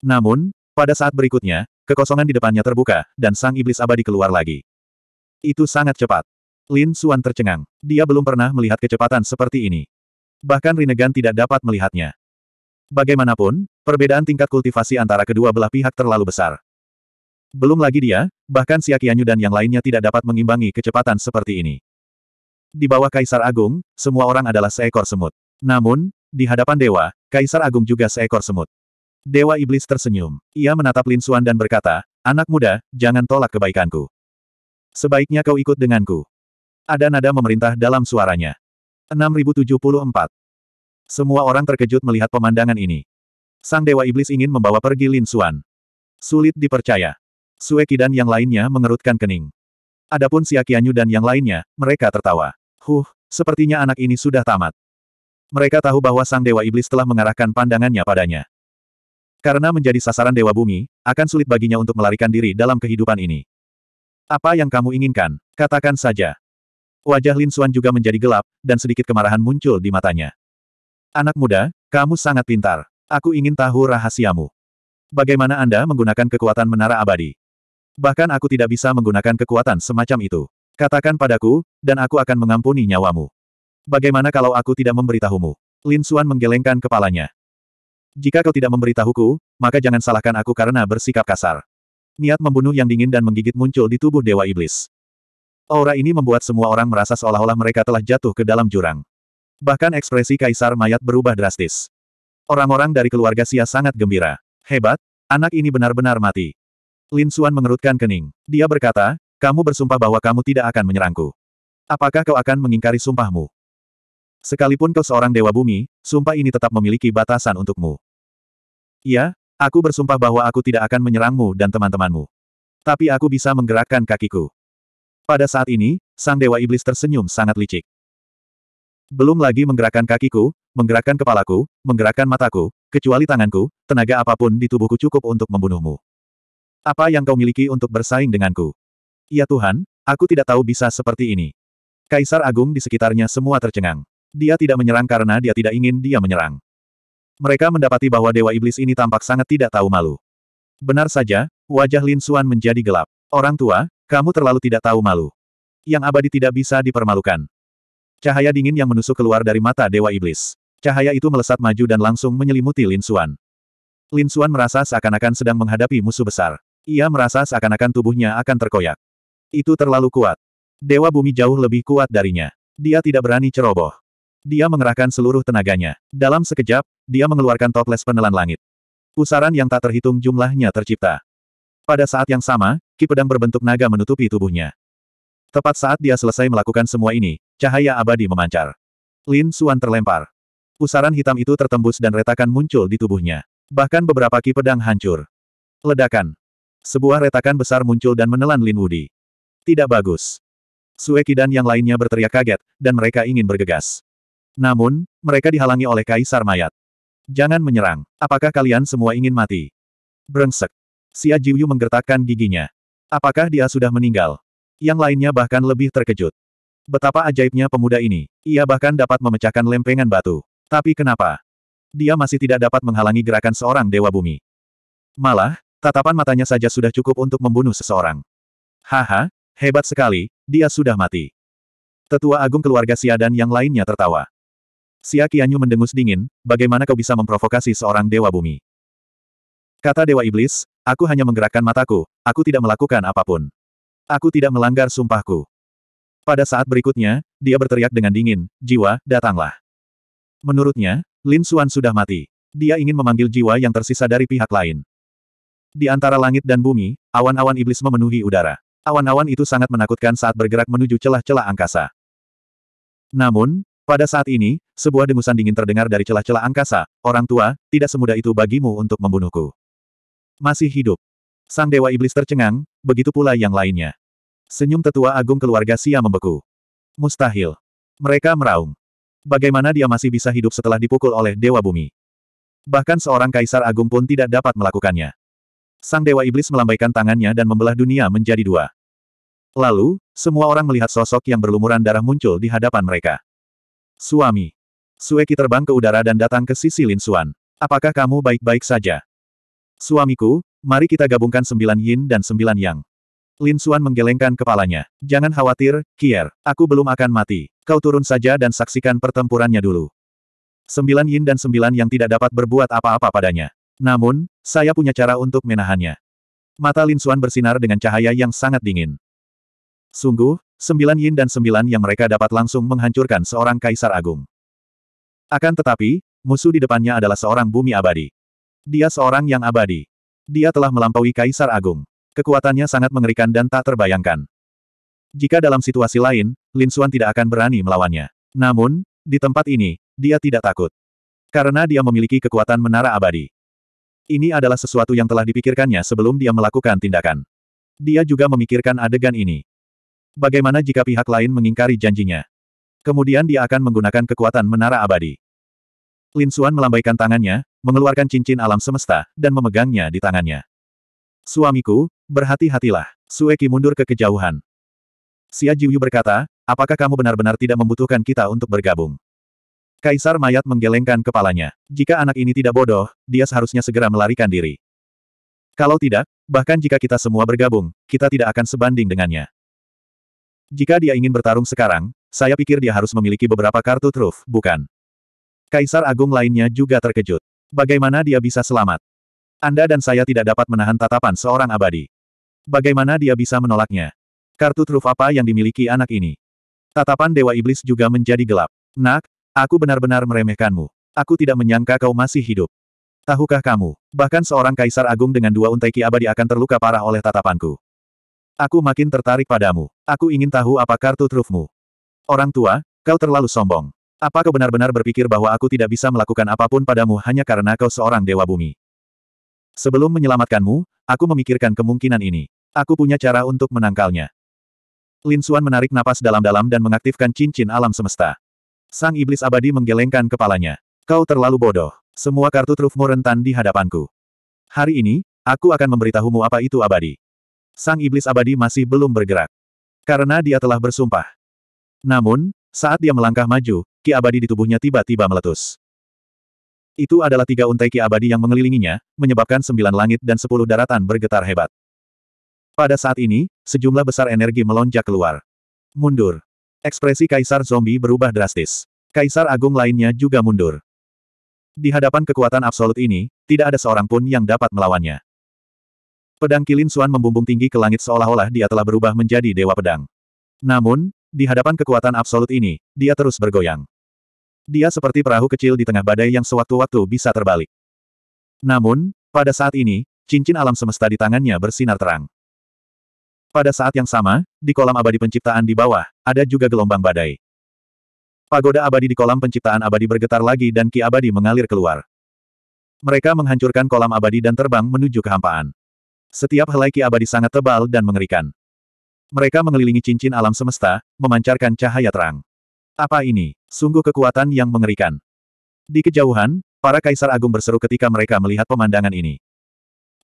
Namun, pada saat berikutnya, kekosongan di depannya terbuka, dan sang iblis abadi keluar lagi. Itu sangat cepat. Lin Xuan tercengang. Dia belum pernah melihat kecepatan seperti ini. Bahkan Rinnegan tidak dapat melihatnya. Bagaimanapun, perbedaan tingkat kultivasi antara kedua belah pihak terlalu besar. Belum lagi dia, bahkan Siakianyu dan yang lainnya tidak dapat mengimbangi kecepatan seperti ini. Di bawah Kaisar Agung, semua orang adalah seekor semut. Namun, di hadapan dewa, Kaisar Agung juga seekor semut. Dewa Iblis tersenyum. Ia menatap Lin Xuan dan berkata, Anak muda, jangan tolak kebaikanku. Sebaiknya kau ikut denganku. Ada nada memerintah dalam suaranya. 6074. Semua orang terkejut melihat pemandangan ini. Sang Dewa Iblis ingin membawa pergi Lin Xuan. Sulit dipercaya. Sue dan yang lainnya mengerutkan kening. Adapun Qianyu dan yang lainnya, mereka tertawa. Huh, sepertinya anak ini sudah tamat. Mereka tahu bahwa Sang Dewa Iblis telah mengarahkan pandangannya padanya. Karena menjadi sasaran Dewa Bumi, akan sulit baginya untuk melarikan diri dalam kehidupan ini. Apa yang kamu inginkan? Katakan saja. Wajah Lin Xuan juga menjadi gelap, dan sedikit kemarahan muncul di matanya. Anak muda, kamu sangat pintar. Aku ingin tahu rahasiamu. Bagaimana Anda menggunakan kekuatan menara abadi? Bahkan aku tidak bisa menggunakan kekuatan semacam itu. Katakan padaku, dan aku akan mengampuni nyawamu. Bagaimana kalau aku tidak memberitahumu? Lin Xuan menggelengkan kepalanya. Jika kau tidak memberitahuku, maka jangan salahkan aku karena bersikap kasar. Niat membunuh yang dingin dan menggigit muncul di tubuh Dewa Iblis. Aura ini membuat semua orang merasa seolah-olah mereka telah jatuh ke dalam jurang. Bahkan ekspresi Kaisar Mayat berubah drastis. Orang-orang dari keluarga Sia sangat gembira. Hebat, anak ini benar-benar mati. Lin Xuan mengerutkan kening. Dia berkata, kamu bersumpah bahwa kamu tidak akan menyerangku. Apakah kau akan mengingkari sumpahmu? Sekalipun kau seorang Dewa Bumi, sumpah ini tetap memiliki batasan untukmu. Ya, aku bersumpah bahwa aku tidak akan menyerangmu dan teman-temanmu. Tapi aku bisa menggerakkan kakiku. Pada saat ini, Sang Dewa Iblis tersenyum sangat licik. Belum lagi menggerakkan kakiku, menggerakkan kepalaku, menggerakkan mataku, kecuali tanganku, tenaga apa pun di tubuhku cukup untuk membunuhmu. Apa yang kau miliki untuk bersaing denganku? Ya Tuhan, aku tidak tahu bisa seperti ini. Kaisar Agung di sekitarnya semua tercengang. Dia tidak menyerang karena dia tidak ingin dia menyerang. Mereka mendapati bahwa Dewa Iblis ini tampak sangat tidak tahu malu. Benar saja, wajah Lin Xuan menjadi gelap. Orang tua, kamu terlalu tidak tahu malu. Yang abadi tidak bisa dipermalukan. Cahaya dingin yang menusuk keluar dari mata Dewa Iblis. Cahaya itu melesat maju dan langsung menyelimuti Lin Xuan. Lin Xuan merasa seakan-akan sedang menghadapi musuh besar. Ia merasa seakan-akan tubuhnya akan terkoyak. Itu terlalu kuat. Dewa bumi jauh lebih kuat darinya. Dia tidak berani ceroboh. Dia mengerahkan seluruh tenaganya. Dalam sekejap, dia mengeluarkan toples penelan langit. Pusaran yang tak terhitung jumlahnya tercipta. Pada saat yang sama, ki pedang berbentuk naga menutupi tubuhnya. Tepat saat dia selesai melakukan semua ini, cahaya abadi memancar. Lin Suan terlempar. Pusaran hitam itu tertembus dan retakan muncul di tubuhnya. Bahkan beberapa ki pedang hancur. Ledakan. Sebuah retakan besar muncul dan menelan Lin Wudi. Tidak bagus. Sueki dan yang lainnya berteriak kaget, dan mereka ingin bergegas. Namun, mereka dihalangi oleh Kaisar Mayat. Jangan menyerang. Apakah kalian semua ingin mati? Brengsek. Xia Jiuyu menggertakkan giginya. Apakah dia sudah meninggal? Yang lainnya bahkan lebih terkejut. Betapa ajaibnya pemuda ini. Ia bahkan dapat memecahkan lempengan batu. Tapi kenapa? Dia masih tidak dapat menghalangi gerakan seorang Dewa Bumi. Malah, tatapan matanya saja sudah cukup untuk membunuh seseorang. Haha, Hebat sekali, dia sudah mati. Tetua Agung keluarga Xia dan yang lainnya tertawa. Xia Qianyu mendengus dingin, bagaimana kau bisa memprovokasi seorang Dewa Bumi? Kata Dewa Iblis, aku hanya menggerakkan mataku, aku tidak melakukan apa pun. Aku tidak melanggar sumpahku. Pada saat berikutnya, dia berteriak dengan dingin, jiwa, datanglah. Menurutnya, Lin Xuan sudah mati. Dia ingin memanggil jiwa yang tersisa dari pihak lain. Di antara langit dan bumi, awan-awan iblis memenuhi udara. Awan-awan itu sangat menakutkan saat bergerak menuju celah-celah angkasa. Namun, pada saat ini, sebuah dengusan dingin terdengar dari celah-celah angkasa, orang tua, tidak semudah itu bagimu untuk membunuhku. Masih hidup. Sang Dewa Iblis tercengang, begitu pula yang lainnya. Senyum tetua agung keluarga Sia membeku. Mustahil. Mereka meraung. Bagaimana dia masih bisa hidup setelah dipukul oleh Dewa Bumi? Bahkan seorang kaisar agung pun tidak dapat melakukannya. Sang Dewa Iblis melambaikan tangannya dan membelah dunia menjadi dua. Lalu, semua orang melihat sosok yang berlumuran darah muncul di hadapan mereka. Suami. Sueki terbang ke udara dan datang ke sisi Lin Xuan. Apakah kamu baik-baik saja? Suamiku, mari kita gabungkan sembilan yin dan sembilan yang. Lin Xuan menggelengkan kepalanya. Jangan khawatir, Kier. Aku belum akan mati. Kau turun saja dan saksikan pertempurannya dulu. Sembilan yin dan sembilan yang tidak dapat berbuat apa-apa padanya. Namun, saya punya cara untuk menahannya. Mata Lin Xuan bersinar dengan cahaya yang sangat dingin. Sungguh, sembilan yin dan sembilan yang mereka dapat langsung menghancurkan seorang kaisar agung. Akan tetapi, musuh di depannya adalah seorang bumi abadi. Dia seorang yang abadi. Dia telah melampaui kaisar agung. Kekuatannya sangat mengerikan dan tak terbayangkan. Jika dalam situasi lain, Lin Xuan tidak akan berani melawannya. Namun, di tempat ini, dia tidak takut. Karena dia memiliki kekuatan menara abadi. Ini adalah sesuatu yang telah dipikirkannya sebelum dia melakukan tindakan. Dia juga memikirkan adegan ini. Bagaimana jika pihak lain mengingkari janjinya? Kemudian dia akan menggunakan kekuatan menara abadi. Lin Xuan melambaikan tangannya, mengeluarkan cincin alam semesta, dan memegangnya di tangannya. Suamiku, berhati-hatilah. Sueki mundur ke kejauhan. Xia Jiuyu berkata, apakah kamu benar-benar tidak membutuhkan kita untuk bergabung? Kaisar mayat menggelengkan kepalanya. Jika anak ini tidak bodoh, dia seharusnya segera melarikan diri. Kalau tidak, bahkan jika kita semua bergabung, kita tidak akan sebanding dengannya. Jika dia ingin bertarung sekarang, saya pikir dia harus memiliki beberapa kartu truf, bukan? Kaisar Agung lainnya juga terkejut. Bagaimana dia bisa selamat? Anda dan saya tidak dapat menahan tatapan seorang abadi. Bagaimana dia bisa menolaknya? Kartu truf apa yang dimiliki anak ini? Tatapan Dewa Iblis juga menjadi gelap. Nak, Aku benar-benar meremehkanmu. Aku tidak menyangka kau masih hidup. Tahukah kamu, bahkan seorang kaisar agung dengan dua untai ki abadi akan terluka parah oleh tatapanku. Aku makin tertarik padamu. Aku ingin tahu apa kartu trufmu. Orang tua, kau terlalu sombong. Apa kau benar-benar berpikir bahwa aku tidak bisa melakukan apa pun padamu hanya karena kau seorang dewa bumi? Sebelum menyelamatkanmu, aku memikirkan kemungkinan ini. Aku punya cara untuk menangkalnya. Lin Xuan menarik napas dalam-dalam dan mengaktifkan cincin alam semesta. Sang iblis abadi menggelengkan kepalanya. Kau terlalu bodoh. Semua kartu trufmu rentan di hadapanku. Hari ini, aku akan memberitahumu apa itu abadi. Sang iblis abadi masih belum bergerak. Karena dia telah bersumpah. Namun, saat dia melangkah maju, ki abadi di tubuhnya tiba-tiba meletus. Itu adalah tiga untai ki abadi yang mengelilinginya, menyebabkan sembilan langit dan sepuluh daratan bergetar hebat. Pada saat ini, sejumlah besar energi melonjak keluar. Mundur. Ekspresi Kaisar Zombie berubah drastis. Kaisar Agung lainnya juga mundur. Di hadapan kekuatan absolut ini, tidak ada seorang pun yang dapat melawannya. Pedang Kilin Suan membumbung tinggi ke langit seolah-olah dia telah berubah menjadi Dewa Pedang. Namun, di hadapan kekuatan absolut ini, dia terus bergoyang. Dia seperti perahu kecil di tengah badai yang sewaktu-waktu bisa terbalik. Namun, pada saat ini, cincin alam semesta di tangannya bersinar terang. Pada saat yang sama, di kolam abadi penciptaan di bawah, ada juga gelombang badai. Pagoda abadi di kolam penciptaan abadi bergetar lagi dan ki abadi mengalir keluar. Mereka menghancurkan kolam abadi dan terbang menuju kehampaan. Setiap helai ki abadi sangat tebal dan mengerikan. Mereka mengelilingi cincin alam semesta, memancarkan cahaya terang. Apa ini? Sungguh kekuatan yang mengerikan. Di kejauhan, para kaisar agung berseru ketika mereka melihat pemandangan ini.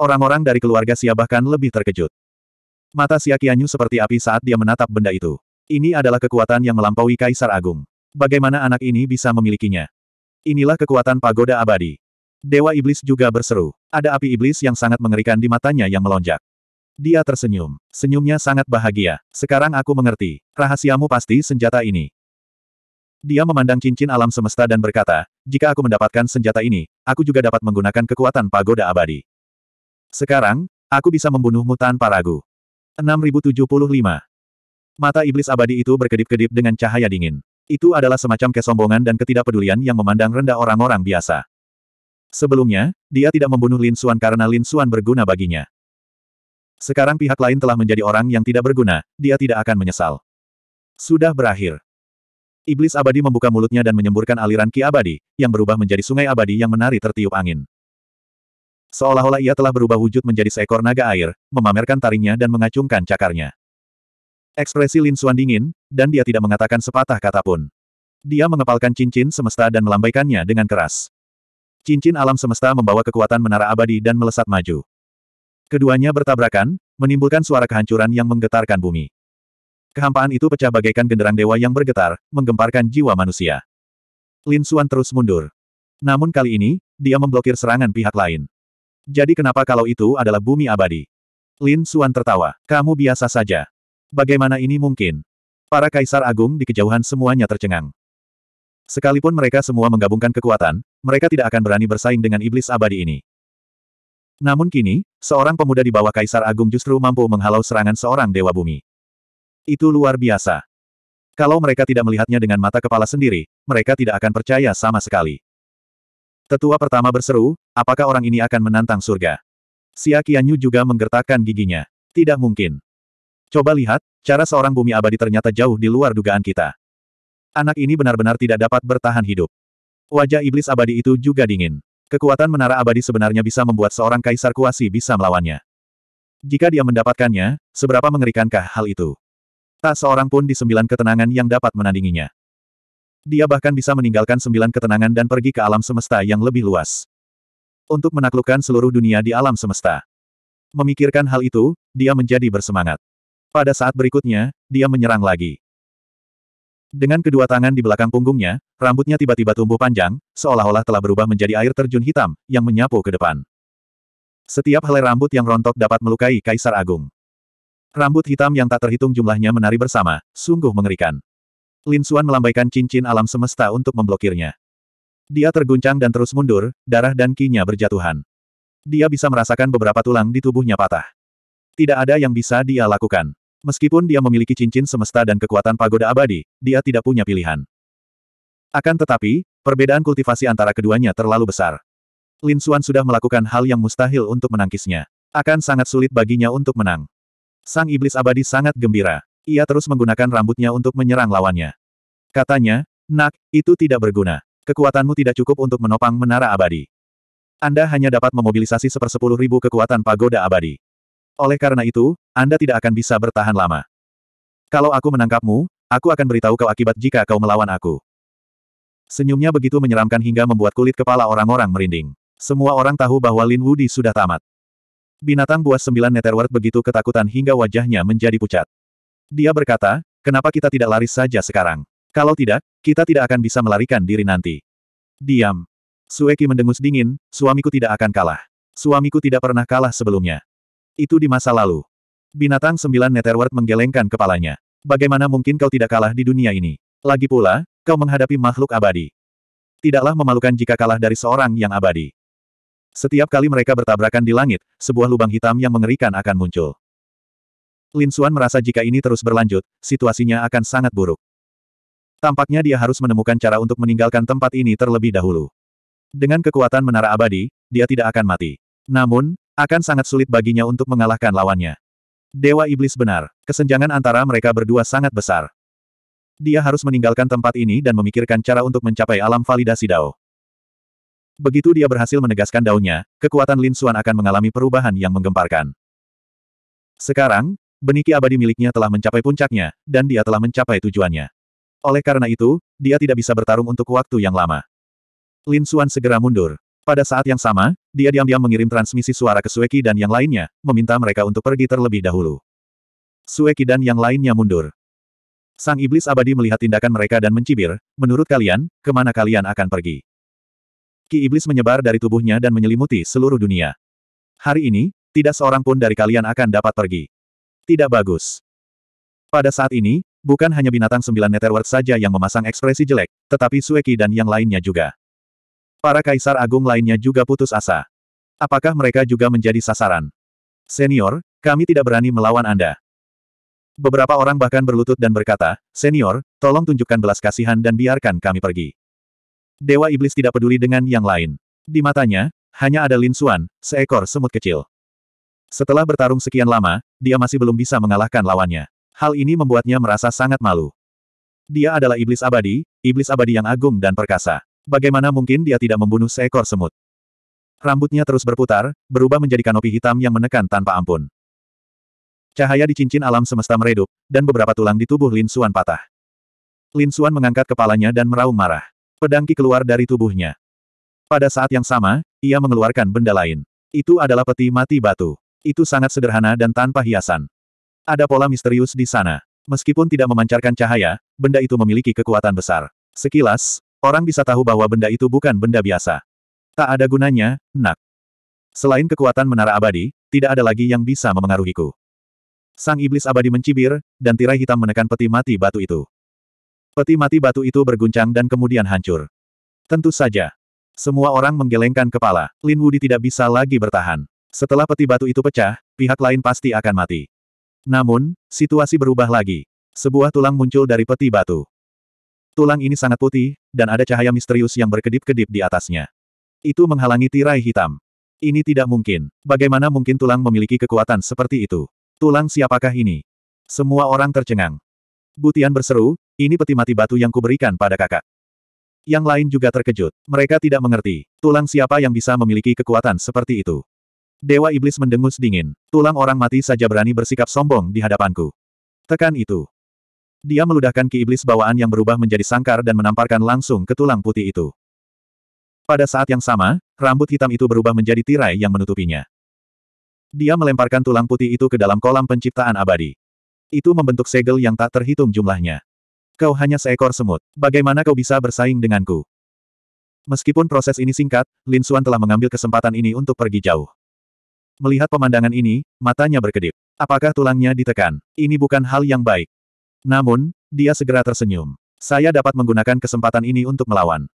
Orang-orang dari keluarga Xia bahkan lebih terkejut. Mata Xia Qianyu seperti api saat dia menatap benda itu. Ini adalah kekuatan yang melampaui kaisar agung. Bagaimana anak ini bisa memilikinya? Inilah kekuatan pagoda abadi. Dewa Iblis juga berseru. Ada api iblis yang sangat mengerikan di matanya yang melonjak. Dia tersenyum. Senyumnya sangat bahagia. Sekarang aku mengerti. Rahasiamu pasti senjata ini. Dia memandang cincin alam semesta dan berkata, jika aku mendapatkan senjata ini, aku juga dapat menggunakan kekuatan pagoda abadi. Sekarang, aku bisa membunuhmu tanpa ragu. 6075. Mata iblis abadi itu berkedip-kedip dengan cahaya dingin. Itu adalah semacam kesombongan dan ketidakpedulian yang memandang rendah orang-orang biasa. Sebelumnya, dia tidak membunuh Lin Xuan karena Lin Xuan berguna baginya. Sekarang pihak lain telah menjadi orang yang tidak berguna, dia tidak akan menyesal. Sudah berakhir. Iblis abadi membuka mulutnya dan menyemburkan aliran ki abadi, yang berubah menjadi sungai abadi yang menari tertiup angin. Seolah-olah ia telah berubah wujud menjadi seekor naga air, memamerkan taringnya dan mengacungkan cakarnya. Ekspresi Lin Xuan dingin, dan dia tidak mengatakan sepatah kata pun. Dia mengepalkan cincin semesta dan melambaikannya dengan keras. Cincin alam semesta membawa kekuatan menara abadi dan melesat maju. Keduanya bertabrakan, menimbulkan suara kehancuran yang menggetarkan bumi. Kehampaan itu pecah bagaikan genderang dewa yang bergetar, menggemparkan jiwa manusia. Lin Xuan terus mundur. Namun kali ini, dia memblokir serangan pihak lain. Jadi kenapa kalau itu adalah bumi abadi? Lin Xuan tertawa. Kamu biasa saja. Bagaimana ini mungkin? Para kaisar agung di kejauhan semuanya tercengang. Sekalipun mereka semua menggabungkan kekuatan, mereka tidak akan berani bersaing dengan iblis abadi ini. Namun kini, seorang pemuda di bawah kaisar agung justru mampu menghalau serangan seorang dewa bumi. Itu luar biasa. Kalau mereka tidak melihatnya dengan mata kepala sendiri, mereka tidak akan percaya sama sekali. Tetua pertama berseru, apakah orang ini akan menantang surga? Xia Qianyu juga menggertakkan giginya. Tidak mungkin. Coba lihat, cara seorang bumi abadi ternyata jauh di luar dugaan kita. Anak ini benar-benar tidak dapat bertahan hidup. Wajah iblis abadi itu juga dingin. Kekuatan menara abadi sebenarnya bisa membuat seorang kaisar kuasi bisa melawannya. Jika dia mendapatkannya, seberapa mengerikankah hal itu? Tak seorang pun di sembilan ketenangan yang dapat menandinginya. Dia bahkan bisa meninggalkan sembilan ketenangan dan pergi ke alam semesta yang lebih luas. Untuk menaklukkan seluruh dunia di alam semesta. Memikirkan hal itu, dia menjadi bersemangat. Pada saat berikutnya, dia menyerang lagi. Dengan kedua tangan di belakang punggungnya, rambutnya tiba-tiba tumbuh panjang, seolah-olah telah berubah menjadi air terjun hitam, yang menyapu ke depan. Setiap helai rambut yang rontok dapat melukai Kaisar Agung. Rambut hitam yang tak terhitung jumlahnya menari bersama, sungguh mengerikan. Lin Xuan melambaikan cincin alam semesta untuk memblokirnya. Dia terguncang dan terus mundur, darah dan kinya berjatuhan. Dia bisa merasakan beberapa tulang di tubuhnya patah. Tidak ada yang bisa dia lakukan. Meskipun dia memiliki cincin semesta dan kekuatan pagoda abadi, dia tidak punya pilihan. Akan tetapi, perbedaan kultivasi antara keduanya terlalu besar. Lin Xuan sudah melakukan hal yang mustahil untuk menangkisnya. Akan sangat sulit baginya untuk menang. Sang iblis abadi sangat gembira. Ia terus menggunakan rambutnya untuk menyerang lawannya. Katanya, Nak, itu tidak berguna. Kekuatanmu tidak cukup untuk menopang menara abadi. Anda hanya dapat memobilisasi sepersepuluh ribu kekuatan pagoda abadi. Oleh karena itu, Anda tidak akan bisa bertahan lama. Kalau aku menangkapmu, aku akan beritahu kau akibat jika kau melawan aku. Senyumnya begitu menyeramkan hingga membuat kulit kepala orang-orang merinding. Semua orang tahu bahwa Lin Wudi sudah tamat. Binatang buas sembilan Netherworld begitu ketakutan hingga wajahnya menjadi pucat. Dia berkata, kenapa kita tidak lari saja sekarang? Kalau tidak, kita tidak akan bisa melarikan diri nanti. Diam. Sueki mendengus dingin, suamiku tidak akan kalah. Suamiku tidak pernah kalah sebelumnya. Itu di masa lalu. Binatang sembilan Netherworld menggelengkan kepalanya. Bagaimana mungkin kau tidak kalah di dunia ini? Lagi pula, kau menghadapi makhluk abadi. Tidaklah memalukan jika kalah dari seorang yang abadi. Setiap kali mereka bertabrakan di langit, sebuah lubang hitam yang mengerikan akan muncul. Lin Xuan merasa jika ini terus berlanjut, situasinya akan sangat buruk. Tampaknya dia harus menemukan cara untuk meninggalkan tempat ini terlebih dahulu. Dengan kekuatan menara abadi, dia tidak akan mati. Namun, akan sangat sulit baginya untuk mengalahkan lawannya. Dewa Iblis benar, kesenjangan antara mereka berdua sangat besar. Dia harus meninggalkan tempat ini dan memikirkan cara untuk mencapai alam validasi Dao. Begitu dia berhasil menegaskan daunnya, kekuatan Lin Xuan akan mengalami perubahan yang menggemparkan. Sekarang, beniki abadi miliknya telah mencapai puncaknya, dan dia telah mencapai tujuannya. Oleh karena itu, dia tidak bisa bertarung untuk waktu yang lama. Lin Xuan segera mundur. Pada saat yang sama, dia diam-diam mengirim transmisi suara ke Sueki dan yang lainnya, meminta mereka untuk pergi terlebih dahulu. Sueki dan yang lainnya mundur. Sang iblis abadi melihat tindakan mereka dan mencibir, menurut kalian, ke mana kalian akan pergi? Ki iblis menyebar dari tubuhnya dan menyelimuti seluruh dunia. Hari ini, tidak seorang pun dari kalian akan dapat pergi. Tidak bagus. Pada saat ini, bukan hanya binatang sembilan Netherworld saja yang memasang ekspresi jelek, tetapi Sueki dan yang lainnya juga. Para kaisar agung lainnya juga putus asa. Apakah mereka juga menjadi sasaran? Senior, kami tidak berani melawan Anda. Beberapa orang bahkan berlutut dan berkata, Senior, tolong tunjukkan belas kasihan dan biarkan kami pergi. Dewa Iblis tidak peduli dengan yang lain. Di matanya, hanya ada Lin Xuan, seekor semut kecil. Setelah bertarung sekian lama, dia masih belum bisa mengalahkan lawannya. Hal ini membuatnya merasa sangat malu. Dia adalah iblis abadi, iblis abadi yang agung dan perkasa. Bagaimana mungkin dia tidak membunuh seekor semut? Rambutnya terus berputar, berubah menjadi kanopi hitam yang menekan tanpa ampun. Cahaya di cincin alam semesta meredup, dan beberapa tulang di tubuh Lin Xuan patah. Lin Xuan mengangkat kepalanya dan meraung marah. Pedang Ki keluar dari tubuhnya. Pada saat yang sama, ia mengeluarkan benda lain. Itu adalah peti mati batu. Itu sangat sederhana dan tanpa hiasan. Ada pola misterius di sana. Meskipun tidak memancarkan cahaya, benda itu memiliki kekuatan besar. Sekilas, Orang bisa tahu bahwa benda itu bukan benda biasa. Tak ada gunanya, nak. Selain kekuatan menara abadi, tidak ada lagi yang bisa memengaruhiku. Sang iblis abadi mencibir, dan tirai hitam menekan peti mati batu itu. Peti mati batu itu berguncang dan kemudian hancur. Tentu saja. Semua orang menggelengkan kepala. Lin Wudi tidak bisa lagi bertahan. Setelah peti batu itu pecah, pihak lain pasti akan mati. Namun, situasi berubah lagi. Sebuah tulang muncul dari peti batu. Tulang ini sangat putih, dan ada cahaya misterius yang berkedip-kedip di atasnya. Itu menghalangi tirai hitam. Ini tidak mungkin. Bagaimana mungkin tulang memiliki kekuatan seperti itu? Tulang siapakah ini? Semua orang tercengang. Butian berseru, ini peti mati batu yang kuberikan pada kakak. Yang lain juga terkejut. Mereka tidak mengerti. Tulang siapa yang bisa memiliki kekuatan seperti itu? Dewa Iblis mendengus dingin. Tulang orang mati saja berani bersikap sombong di hadapanku. Tekan itu. Dia meludahkan ki iblis bawaan yang berubah menjadi sangkar dan menamparkan langsung ke tulang putih itu. Pada saat yang sama, rambut hitam itu berubah menjadi tirai yang menutupinya. Dia melemparkan tulang putih itu ke dalam kolam penciptaan abadi. Itu membentuk segel yang tak terhitung jumlahnya. Kau hanya seekor semut. Bagaimana kau bisa bersaing denganku? Meskipun proses ini singkat, Lin Xuan telah mengambil kesempatan ini untuk pergi jauh. Melihat pemandangan ini, matanya berkedip. Apakah tulangnya ditekan? Ini bukan hal yang baik. Namun, dia segera tersenyum. Saya dapat menggunakan kesempatan ini untuk melawan.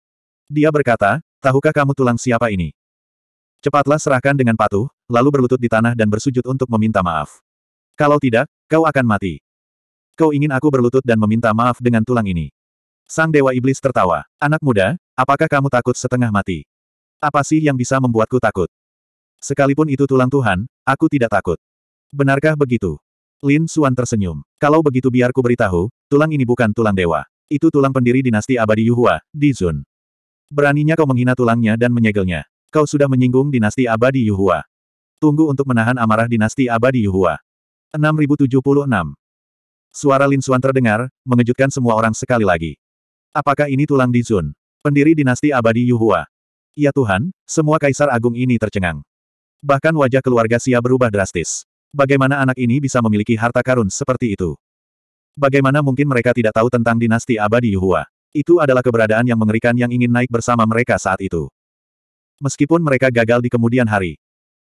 Dia berkata, tahukah kamu tulang siapa ini? Cepatlah serahkan dengan patuh, lalu berlutut di tanah dan bersujud untuk meminta maaf. Kalau tidak, kau akan mati. Kau ingin aku berlutut dan meminta maaf dengan tulang ini. Sang Dewa Iblis tertawa. Anak muda, apakah kamu takut setengah mati? Apa sih yang bisa membuatku takut? Sekalipun itu tulang Tuhan, aku tidak takut. Benarkah begitu? Lin Xuan tersenyum. Kalau begitu biar ku beritahu, tulang ini bukan tulang dewa. Itu tulang pendiri dinasti abadi Yuhua, Di Zun. Beraninya kau menghina tulangnya dan menyegelnya. Kau sudah menyinggung dinasti abadi Yuhua. Tunggu untuk menahan amarah dinasti abadi Yuhua. 6076. Suara Lin Xuan terdengar, mengejutkan semua orang sekali lagi. Apakah ini tulang Di Zun? Pendiri dinasti abadi Yuhua. Ya Tuhan, semua kaisar agung ini tercengang. Bahkan wajah keluarga Xia berubah drastis. Bagaimana anak ini bisa memiliki harta karun seperti itu? Bagaimana mungkin mereka tidak tahu tentang dinasti abadi Yuhua? Itu adalah keberadaan yang mengerikan yang ingin naik bersama mereka saat itu. Meskipun mereka gagal di kemudian hari.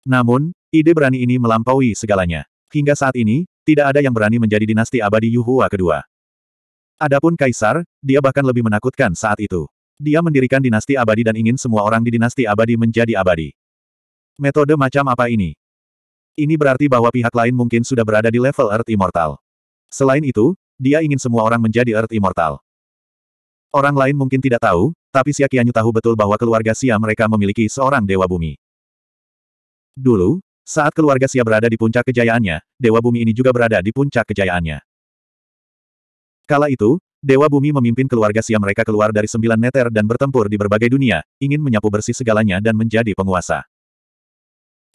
Namun, ide berani ini melampaui segalanya. Hingga saat ini, tidak ada yang berani menjadi dinasti abadi Yuhua kedua. Adapun Kaisar, dia bahkan lebih menakutkan saat itu. Dia mendirikan dinasti abadi dan ingin semua orang di dinasti abadi menjadi abadi. Metode macam apa ini? Ini berarti bahwa pihak lain mungkin sudah berada di level Earth Immortal. Selain itu, dia ingin semua orang menjadi Earth Immortal. Orang lain mungkin tidak tahu, tapi Xia Qianyu tahu betul bahwa keluarga Xia mereka memiliki seorang Dewa Bumi. Dulu, saat keluarga Xia berada di puncak kejayaannya, Dewa Bumi ini juga berada di puncak kejayaannya. Kala itu, Dewa Bumi memimpin keluarga Xia mereka keluar dari sembilan neter dan bertempur di berbagai dunia, ingin menyapu bersih segalanya dan menjadi penguasa.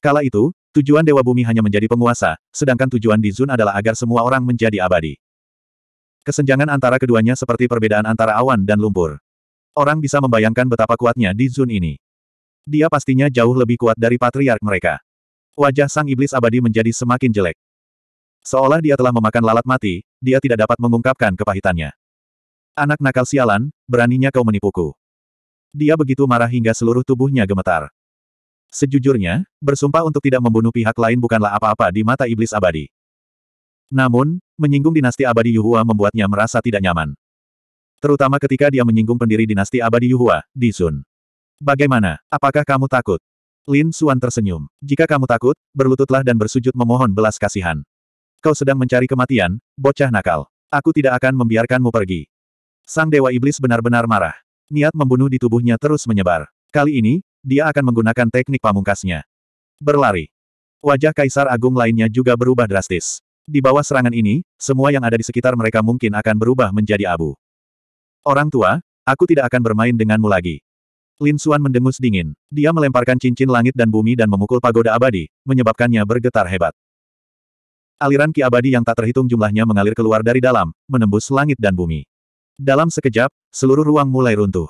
Kala itu, tujuan Dewa Bumi hanya menjadi penguasa, sedangkan tujuan di Zun adalah agar semua orang menjadi abadi. Kesenjangan antara keduanya seperti perbedaan antara awan dan lumpur. Orang bisa membayangkan betapa kuatnya di Zun ini. Dia pastinya jauh lebih kuat dari patriark mereka. Wajah sang iblis abadi menjadi semakin jelek. Seolah dia telah memakan lalat mati, dia tidak dapat mengungkapkan kepahitannya. Anak nakal sialan, beraninya kau menipuku. Dia begitu marah hingga seluruh tubuhnya gemetar. Sejujurnya, bersumpah untuk tidak membunuh pihak lain bukanlah apa-apa di mata iblis abadi. Namun, menyinggung dinasti abadi Yuhua membuatnya merasa tidak nyaman. Terutama ketika dia menyinggung pendiri dinasti abadi Yuhua, Di Sun. Bagaimana, apakah kamu takut? Lin Xuan tersenyum. Jika kamu takut, berlututlah dan bersujud memohon belas kasihan. Kau sedang mencari kematian, bocah nakal. Aku tidak akan membiarkanmu pergi. Sang Dewa Iblis benar-benar marah. Niat membunuh di tubuhnya terus menyebar. Kali ini, dia akan menggunakan teknik pamungkasnya. Berlari. Wajah Kaisar Agung lainnya juga berubah drastis. Di bawah serangan ini, semua yang ada di sekitar mereka mungkin akan berubah menjadi abu. Orang tua, aku tidak akan bermain denganmu lagi. Lin Xuan mendengus dingin. Dia melemparkan cincin langit dan bumi dan memukul pagoda abadi, menyebabkannya bergetar hebat. Aliran ki abadi yang tak terhitung jumlahnya mengalir keluar dari dalam, menembus langit dan bumi. Dalam sekejap, seluruh ruang mulai runtuh.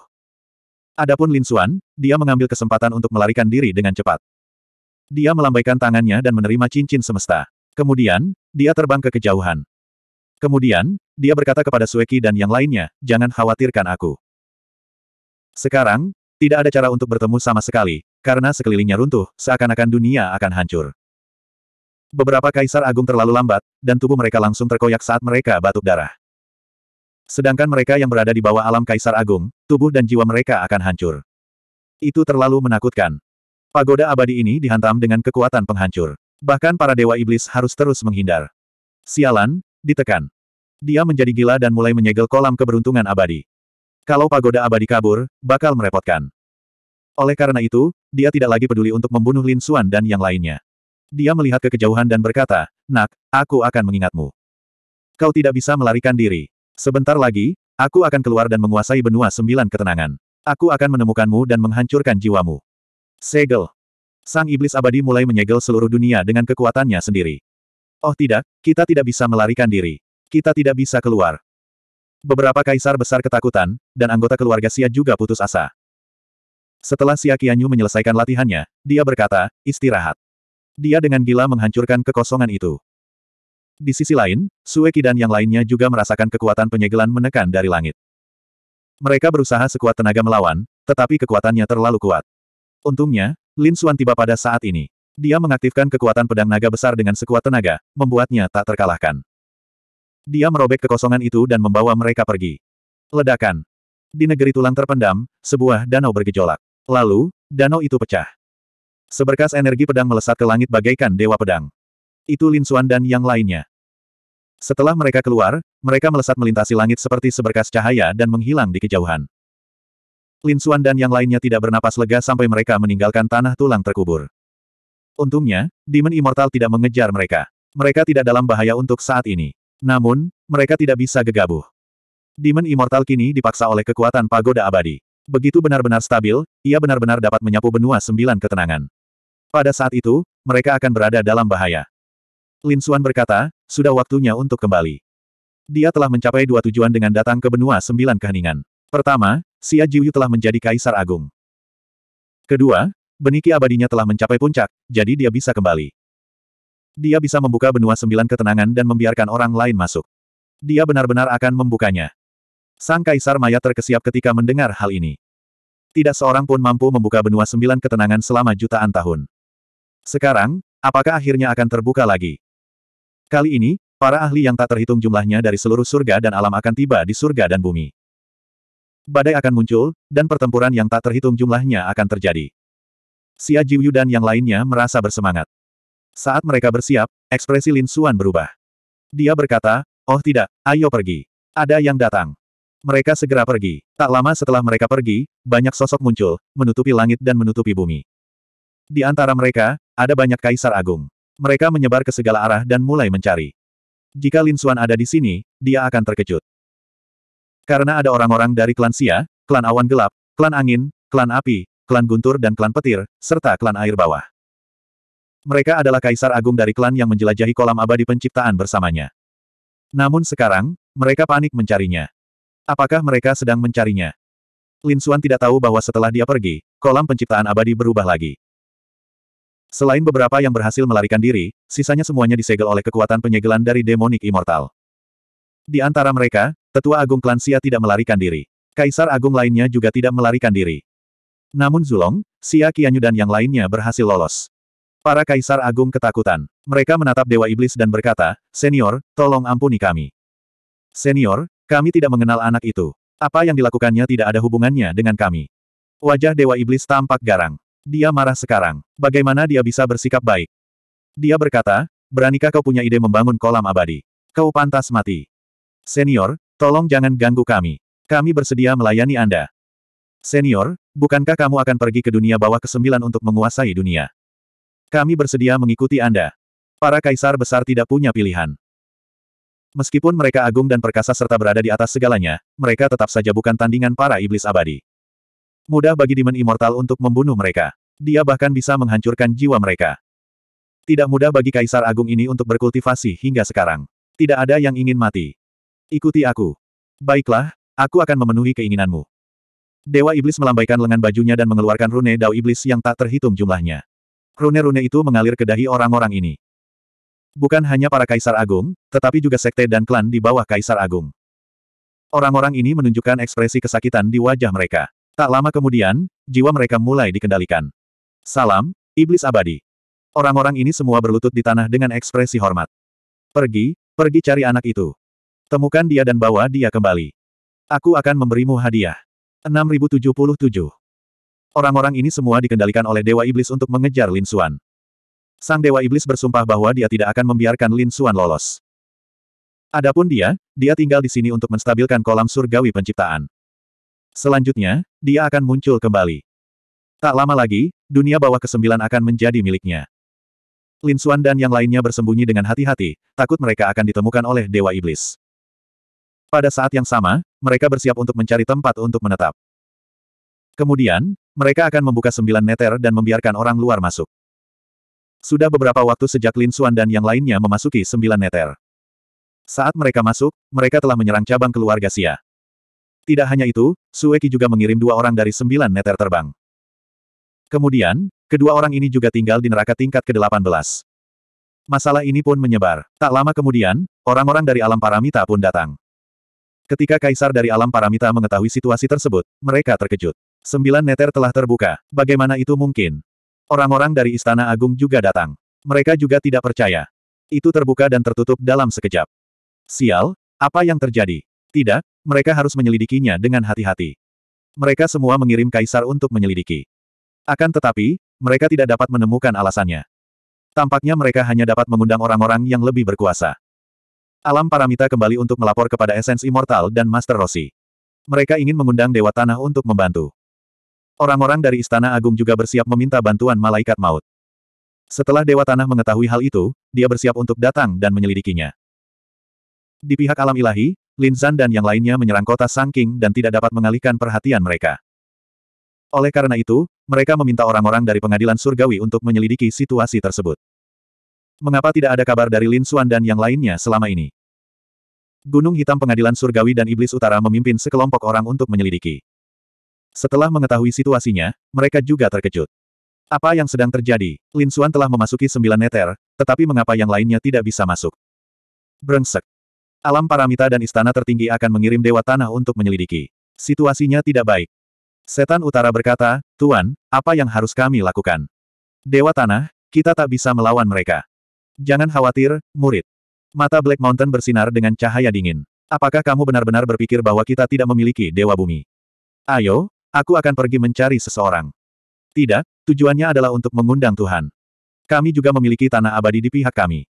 Adapun Lin Xuan, dia mengambil kesempatan untuk melarikan diri dengan cepat. Dia melambaikan tangannya dan menerima cincin semesta. Kemudian, dia terbang ke kejauhan. Kemudian, dia berkata kepada Sueki dan yang lainnya, jangan khawatirkan aku. Sekarang, tidak ada cara untuk bertemu sama sekali, karena sekelilingnya runtuh, seakan-akan dunia akan hancur. Beberapa kaisar agung terlalu lambat, dan tubuh mereka langsung terkoyak saat mereka batuk darah. Sedangkan mereka yang berada di bawah alam Kaisar Agung, tubuh dan jiwa mereka akan hancur. Itu terlalu menakutkan. Pagoda abadi ini dihantam dengan kekuatan penghancur. Bahkan para dewa iblis harus terus menghindar. Sialan, ditekan. Dia menjadi gila dan mulai menyegel kolam keberuntungan abadi. Kalau pagoda abadi kabur, bakal merepotkan. Oleh karena itu, dia tidak lagi peduli untuk membunuh Lin Xuan dan yang lainnya. Dia melihat ke kejauhan dan berkata, Nak, aku akan mengingatmu. Kau tidak bisa melarikan diri. Sebentar lagi, aku akan keluar dan menguasai benua sembilan ketenangan. Aku akan menemukanmu dan menghancurkan jiwamu. Segel. Sang iblis abadi mulai menyegel seluruh dunia dengan kekuatannya sendiri. Oh tidak, kita tidak bisa melarikan diri. Kita tidak bisa keluar. Beberapa kaisar besar ketakutan, dan anggota keluarga Xia juga putus asa. Setelah Xia Qianyu menyelesaikan latihannya, dia berkata, istirahat. Dia dengan gila menghancurkan kekosongan itu. Di sisi lain, Sueki dan yang lainnya juga merasakan kekuatan penyegelan menekan dari langit. Mereka berusaha sekuat tenaga melawan, tetapi kekuatannya terlalu kuat. Untungnya, Lin Xuan tiba pada saat ini. Dia mengaktifkan kekuatan pedang naga besar dengan sekuat tenaga, membuatnya tak terkalahkan. Dia merobek kekosongan itu dan membawa mereka pergi. Ledakan. Di negeri tulang terpendam, sebuah danau bergejolak. Lalu, danau itu pecah. Seberkas energi pedang melesat ke langit bagaikan dewa pedang. Itu Lin Xuan dan yang lainnya. Setelah mereka keluar, mereka melesat melintasi langit seperti seberkas cahaya dan menghilang di kejauhan. Lin Xuan dan yang lainnya tidak bernapas lega sampai mereka meninggalkan tanah tulang terkubur. Untungnya, Demon Immortal tidak mengejar mereka. Mereka tidak dalam bahaya untuk saat ini. Namun, mereka tidak bisa gegabah. Demon Immortal kini dipaksa oleh kekuatan pagoda abadi. Begitu benar-benar stabil, ia benar-benar dapat menyapu benua sembilan ketenangan. Pada saat itu, mereka akan berada dalam bahaya. Lin Xuan berkata, sudah waktunya untuk kembali. Dia telah mencapai dua tujuan dengan datang ke benua sembilan keheningan. Pertama, Xia Jiuyu telah menjadi Kaisar Agung. Kedua, beniki abadinya telah mencapai puncak, jadi dia bisa kembali. Dia bisa membuka benua sembilan ketenangan dan membiarkan orang lain masuk. Dia benar-benar akan membukanya. Sang Kaisar Maya terkesiap ketika mendengar hal ini. Tidak seorang pun mampu membuka benua sembilan ketenangan selama jutaan tahun. Sekarang, apakah akhirnya akan terbuka lagi? Kali ini, para ahli yang tak terhitung jumlahnya dari seluruh surga dan alam akan tiba di surga dan bumi. Badai akan muncul, dan pertempuran yang tak terhitung jumlahnya akan terjadi. Xia Jiuyu dan yang lainnya merasa bersemangat. Saat mereka bersiap, ekspresi Lin Xuan berubah. Dia berkata, oh tidak, ayo pergi. Ada yang datang. Mereka segera pergi. Tak lama setelah mereka pergi, banyak sosok muncul, menutupi langit dan menutupi bumi. Di antara mereka, ada banyak kaisar agung. Mereka menyebar ke segala arah dan mulai mencari. Jika Lin Xuan ada di sini, dia akan terkejut. Karena ada orang-orang dari klan Xia, klan awan gelap, klan angin, klan api, klan guntur dan klan petir, serta klan air bawah. Mereka adalah kaisar agung dari klan yang menjelajahi kolam abadi penciptaan bersamanya. Namun sekarang, mereka panik mencarinya. Apakah mereka sedang mencarinya? Lin Xuan tidak tahu bahwa setelah dia pergi, kolam penciptaan abadi berubah lagi. Selain beberapa yang berhasil melarikan diri, sisanya semuanya disegel oleh kekuatan penyegelan dari demonik immortal. Di antara mereka, tetua agung klan Xia tidak melarikan diri. Kaisar agung lainnya juga tidak melarikan diri. Namun Zulong, Xia Qianyu dan yang lainnya berhasil lolos. Para kaisar agung ketakutan. Mereka menatap Dewa Iblis dan berkata, Senior, tolong ampuni kami. Senior, kami tidak mengenal anak itu. Apa yang dilakukannya tidak ada hubungannya dengan kami. Wajah Dewa Iblis tampak garang. Dia marah sekarang. Bagaimana dia bisa bersikap baik? Dia berkata, beranikah kau punya ide membangun kolam abadi? Kau pantas mati. Senior, tolong jangan ganggu kami. Kami bersedia melayani Anda. Senior, bukankah kamu akan pergi ke dunia bawah ke-9 untuk menguasai dunia? Kami bersedia mengikuti Anda. Para kaisar besar tidak punya pilihan. Meskipun mereka agung dan perkasa serta berada di atas segalanya, mereka tetap saja bukan tandingan para iblis abadi. Mudah bagi Demon Immortal untuk membunuh mereka. Dia bahkan bisa menghancurkan jiwa mereka. Tidak mudah bagi Kaisar Agung ini untuk berkultivasi hingga sekarang. Tidak ada yang ingin mati. Ikuti aku. Baiklah, aku akan memenuhi keinginanmu. Dewa Iblis melambaikan lengan bajunya dan mengeluarkan rune Dao Iblis yang tak terhitung jumlahnya. Rune-rune itu mengalir ke dahi orang-orang ini. Bukan hanya para kaisar agung, tetapi juga sekte dan klan di bawah kaisar agung. Orang-orang ini menunjukkan ekspresi kesakitan di wajah mereka. Tak lama kemudian, jiwa mereka mulai dikendalikan. Salam, iblis abadi. Orang-orang ini semua berlutut di tanah dengan ekspresi hormat. Pergi, pergi cari anak itu. Temukan dia dan bawa dia kembali. Aku akan memberimu hadiah. 6077 Orang-orang ini semua dikendalikan oleh Dewa Iblis untuk mengejar Lin Xuan. Sang Dewa Iblis bersumpah bahwa dia tidak akan membiarkan Lin Xuan lolos. Adapun dia, dia tinggal di sini untuk menstabilkan kolam surgawi penciptaan. Selanjutnya, dia akan muncul kembali. Tak lama lagi, dunia bawah kesembilan akan menjadi miliknya. Lin Xuan dan yang lainnya bersembunyi dengan hati-hati, takut mereka akan ditemukan oleh Dewa Iblis. Pada saat yang sama, mereka bersiap untuk mencari tempat untuk menetap. Kemudian, mereka akan membuka sembilan neter dan membiarkan orang luar masuk. Sudah beberapa waktu sejak Lin Xuan dan yang lainnya memasuki sembilan neter. Saat mereka masuk, mereka telah menyerang cabang keluarga Xia. Tidak hanya itu, Sueki juga mengirim dua orang dari sembilan neter terbang. Kemudian, kedua orang ini juga tinggal di neraka tingkat ke-18. Masalah ini pun menyebar. Tak lama kemudian, orang-orang dari alam paramita pun datang. Ketika kaisar dari alam paramita mengetahui situasi tersebut, mereka terkejut. Sembilan neter telah terbuka. Bagaimana itu mungkin? Orang-orang dari Istana Agung juga datang. Mereka juga tidak percaya. Itu terbuka dan tertutup dalam sekejap. Sial, apa yang terjadi? Tidak, mereka harus menyelidikinya dengan hati-hati. Mereka semua mengirim kaisar untuk menyelidiki. Akan tetapi, mereka tidak dapat menemukan alasannya. Tampaknya mereka hanya dapat mengundang orang-orang yang lebih berkuasa. Alam Paramita kembali untuk melapor kepada Essence Immortal dan Master Rossi. Mereka ingin mengundang Dewa Tanah untuk membantu. Orang-orang dari Istana Agung juga bersiap meminta bantuan malaikat maut. Setelah Dewa Tanah mengetahui hal itu, dia bersiap untuk datang dan menyelidikinya. Di pihak alam ilahi, Lin Zan dan yang lainnya menyerang kota Sang King dan tidak dapat mengalihkan perhatian mereka. Oleh karena itu, mereka meminta orang-orang dari pengadilan surgawi untuk menyelidiki situasi tersebut. Mengapa tidak ada kabar dari Lin Xuan dan yang lainnya selama ini? Gunung Hitam Pengadilan Surgawi dan Iblis Utara memimpin sekelompok orang untuk menyelidiki. Setelah mengetahui situasinya, mereka juga terkejut. Apa yang sedang terjadi? Lin Xuan telah memasuki sembilan meter, tetapi mengapa yang lainnya tidak bisa masuk? Brengsek. Alam paramita dan istana tertinggi akan mengirim Dewa Tanah untuk menyelidiki. Situasinya tidak baik. Setan Utara berkata, Tuan, apa yang harus kami lakukan? Dewa Tanah, kita tak bisa melawan mereka. Jangan khawatir, murid. Mata Black Mountain bersinar dengan cahaya dingin. Apakah kamu benar-benar berpikir bahwa kita tidak memiliki Dewa Bumi? Ayo, aku akan pergi mencari seseorang. Tidak, tujuannya adalah untuk mengundang Tuhan. Kami juga memiliki tanah abadi di pihak kami.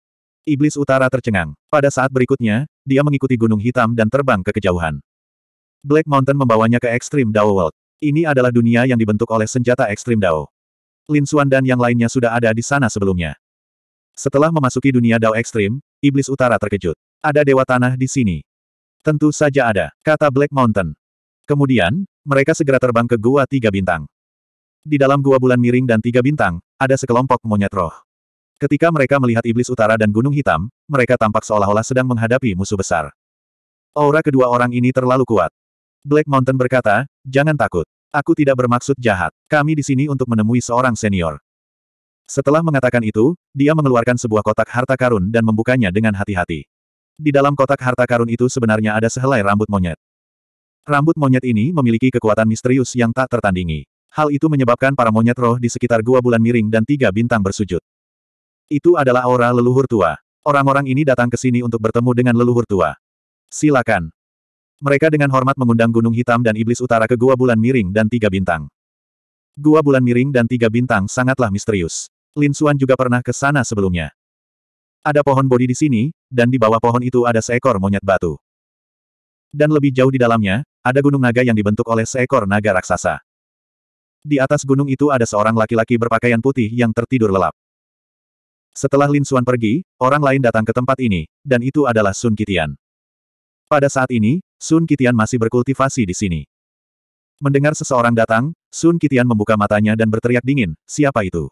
Iblis Utara tercengang. Pada saat berikutnya, dia mengikuti Gunung Hitam dan terbang ke kejauhan. Black Mountain membawanya ke ekstrim Dao World. Ini adalah dunia yang dibentuk oleh senjata ekstrim Dao. Lin Xuan dan yang lainnya sudah ada di sana sebelumnya. Setelah memasuki dunia Dao ekstrim, Iblis Utara terkejut. Ada Dewa Tanah di sini. Tentu saja ada, kata Black Mountain. Kemudian, mereka segera terbang ke Gua Tiga Bintang. Di dalam Gua Bulan Miring dan Tiga Bintang, ada sekelompok monyet roh. Ketika mereka melihat Iblis Utara dan Gunung Hitam, mereka tampak seolah-olah sedang menghadapi musuh besar. Aura kedua orang ini terlalu kuat. Black Mountain berkata, jangan takut. Aku tidak bermaksud jahat. Kami di sini untuk menemui seorang senior. Setelah mengatakan itu, dia mengeluarkan sebuah kotak harta karun dan membukanya dengan hati-hati. Di dalam kotak harta karun itu sebenarnya ada sehelai rambut monyet. Rambut monyet ini memiliki kekuatan misterius yang tak tertandingi. Hal itu menyebabkan para monyet roh di sekitar gua bulan miring dan tiga bintang bersujud. Itu adalah aura leluhur tua. Orang-orang ini datang ke sini untuk bertemu dengan leluhur tua. Silakan. Mereka dengan hormat mengundang Gunung Hitam dan Iblis Utara ke Gua Bulan Miring dan Tiga Bintang. Gua Bulan Miring dan Tiga Bintang sangatlah misterius. Lin Xuan juga pernah ke sana sebelumnya. Ada pohon bodi di sini, dan di bawah pohon itu ada seekor monyet batu. Dan lebih jauh di dalamnya, ada gunung naga yang dibentuk oleh seekor naga raksasa. Di atas gunung itu ada seorang laki-laki berpakaian putih yang tertidur lelap. Setelah Lin Xuan pergi, orang lain datang ke tempat ini, dan itu adalah Sun Kitian. Pada saat ini, Sun Kitian masih berkultivasi di sini. Mendengar seseorang datang, Sun Kitian membuka matanya dan berteriak dingin, siapa itu?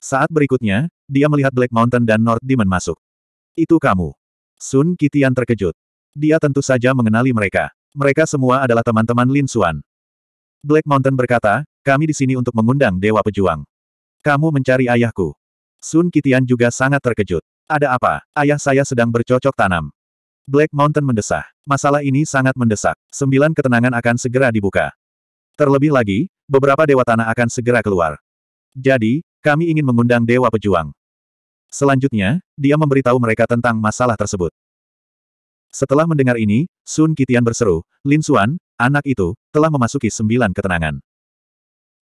Saat berikutnya, dia melihat Black Mountain dan North Demon masuk. Itu kamu. Sun Kitian terkejut. Dia tentu saja mengenali mereka. Mereka semua adalah teman-teman Lin Xuan. Black Mountain berkata, kami di sini untuk mengundang Dewa Pejuang. Kamu mencari ayahku. Sun Kitian juga sangat terkejut. Ada apa? Ayah saya sedang bercocok tanam. Black Mountain mendesah. Masalah ini sangat mendesak. Sembilan ketenangan akan segera dibuka. Terlebih lagi, beberapa dewa tanah akan segera keluar. Jadi, kami ingin mengundang dewa pejuang. Selanjutnya, dia memberitahu mereka tentang masalah tersebut. Setelah mendengar ini, Sun Kitian berseru, Lin Xuan, anak itu, telah memasuki sembilan ketenangan.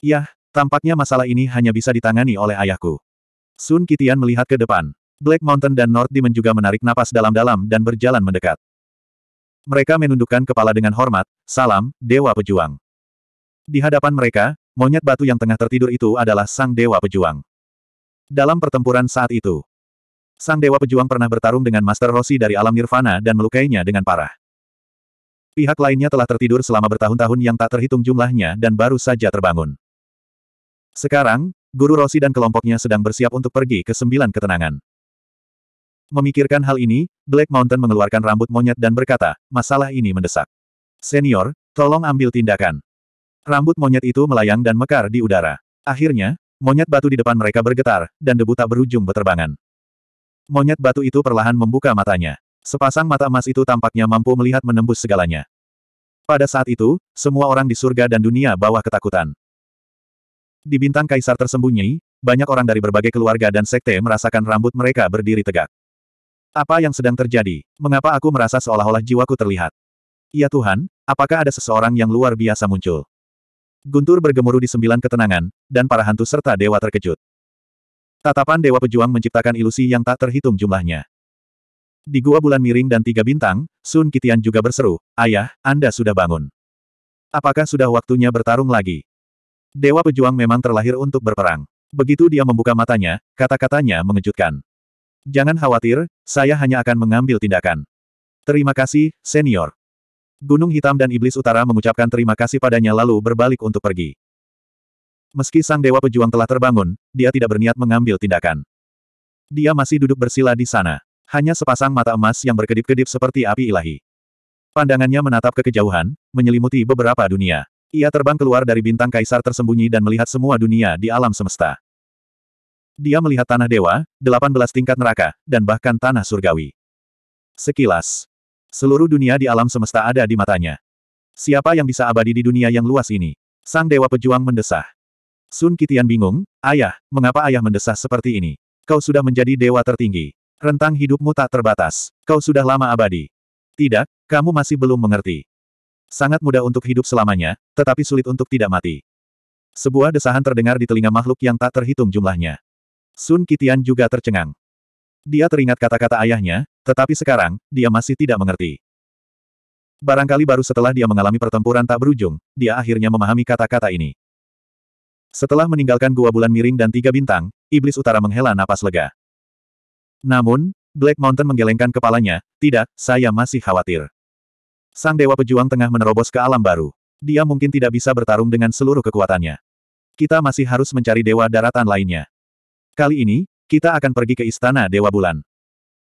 Yah, tampaknya masalah ini hanya bisa ditangani oleh ayahku. Sun Kitian melihat ke depan. Black Mountain dan North Demon juga menarik napas dalam-dalam dan berjalan mendekat. Mereka menundukkan kepala dengan hormat, salam, Dewa Pejuang. Di hadapan mereka, monyet batu yang tengah tertidur itu adalah Sang Dewa Pejuang. Dalam pertempuran saat itu, Sang Dewa Pejuang pernah bertarung dengan Master Rossi dari alam Nirvana dan melukainya dengan parah. Pihak lainnya telah tertidur selama bertahun-tahun yang tak terhitung jumlahnya dan baru saja terbangun. Sekarang, Guru Rossi dan kelompoknya sedang bersiap untuk pergi ke sembilan ketenangan. Memikirkan hal ini, Black Mountain mengeluarkan rambut monyet dan berkata, masalah ini mendesak. Senior, tolong ambil tindakan. Rambut monyet itu melayang dan mekar di udara. Akhirnya, monyet batu di depan mereka bergetar, dan debu tak berujung beterbangan. Monyet batu itu perlahan membuka matanya. Sepasang mata emas itu tampaknya mampu melihat menembus segalanya. Pada saat itu, semua orang di surga dan dunia bawah ketakutan. Di bintang kaisar tersembunyi, banyak orang dari berbagai keluarga dan sekte merasakan rambut mereka berdiri tegak. Apa yang sedang terjadi? Mengapa aku merasa seolah-olah jiwaku terlihat? Ya Tuhan, apakah ada seseorang yang luar biasa muncul? Guntur bergemuruh di sembilan ketenangan, dan para hantu serta dewa terkejut. Tatapan Dewa Pejuang menciptakan ilusi yang tak terhitung jumlahnya. Di gua bulan miring dan tiga bintang, Sun Kitian juga berseru, Ayah, Anda sudah bangun. Apakah sudah waktunya bertarung lagi? Dewa Pejuang memang terlahir untuk berperang. Begitu dia membuka matanya, kata-katanya mengejutkan. Jangan khawatir, saya hanya akan mengambil tindakan. Terima kasih, senior. Gunung Hitam dan Iblis Utara mengucapkan terima kasih padanya lalu berbalik untuk pergi. Meski sang dewa pejuang telah terbangun, dia tidak berniat mengambil tindakan. Dia masih duduk bersila di sana. Hanya sepasang mata emas yang berkedip-kedip seperti api ilahi. Pandangannya menatap ke kejauhan, menyelimuti beberapa dunia. Ia terbang keluar dari bintang kaisar tersembunyi dan melihat semua dunia di alam semesta. Dia melihat tanah dewa, 18 tingkat neraka, dan bahkan tanah surgawi. Sekilas. Seluruh dunia di alam semesta ada di matanya. Siapa yang bisa abadi di dunia yang luas ini? Sang dewa pejuang mendesah. Sun Kitian bingung, ayah, mengapa ayah mendesah seperti ini? Kau sudah menjadi dewa tertinggi. Rentang hidupmu tak terbatas. Kau sudah lama abadi. Tidak, kamu masih belum mengerti. Sangat mudah untuk hidup selamanya, tetapi sulit untuk tidak mati. Sebuah desahan terdengar di telinga makhluk yang tak terhitung jumlahnya. Sun Kitian juga tercengang. Dia teringat kata-kata ayahnya, tetapi sekarang, dia masih tidak mengerti. Barangkali baru setelah dia mengalami pertempuran tak berujung, dia akhirnya memahami kata-kata ini. Setelah meninggalkan gua bulan miring dan tiga bintang, iblis utara menghela napas lega. Namun, Black Mountain menggelengkan kepalanya, tidak, saya masih khawatir. Sang Dewa Pejuang tengah menerobos ke alam baru. Dia mungkin tidak bisa bertarung dengan seluruh kekuatannya. Kita masih harus mencari Dewa Daratan lainnya. Kali ini, kita akan pergi ke Istana Dewa Bulan.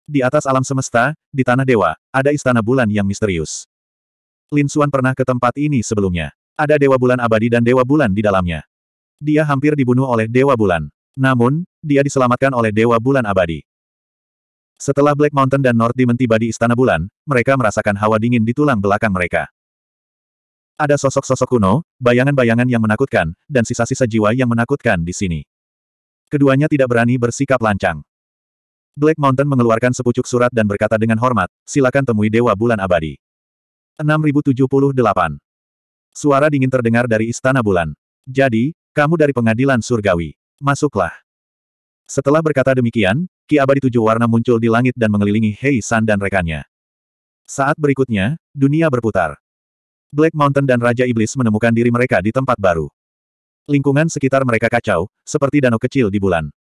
Di atas alam semesta, di Tanah Dewa, ada Istana Bulan yang misterius. Lin Xuan pernah ke tempat ini sebelumnya. Ada Dewa Bulan abadi dan Dewa Bulan di dalamnya. Dia hampir dibunuh oleh Dewa Bulan. Namun, dia diselamatkan oleh Dewa Bulan abadi. Setelah Black Mountain dan North Demon tiba di Istana Bulan, mereka merasakan hawa dingin di tulang belakang mereka. Ada sosok-sosok kuno, bayangan-bayangan yang menakutkan, dan sisa-sisa jiwa yang menakutkan di sini. Keduanya tidak berani bersikap lancang. Black Mountain mengeluarkan sepucuk surat dan berkata dengan hormat, silakan temui Dewa Bulan Abadi. 6078. Suara dingin terdengar dari Istana Bulan. Jadi, kamu dari pengadilan surgawi. Masuklah. Setelah berkata demikian, Ki abadi tujuh warna muncul di langit dan mengelilingi Hei San dan rekannya. Saat berikutnya, dunia berputar. Black Mountain dan Raja Iblis menemukan diri mereka di tempat baru. Lingkungan sekitar mereka kacau, seperti danau kecil di bulan.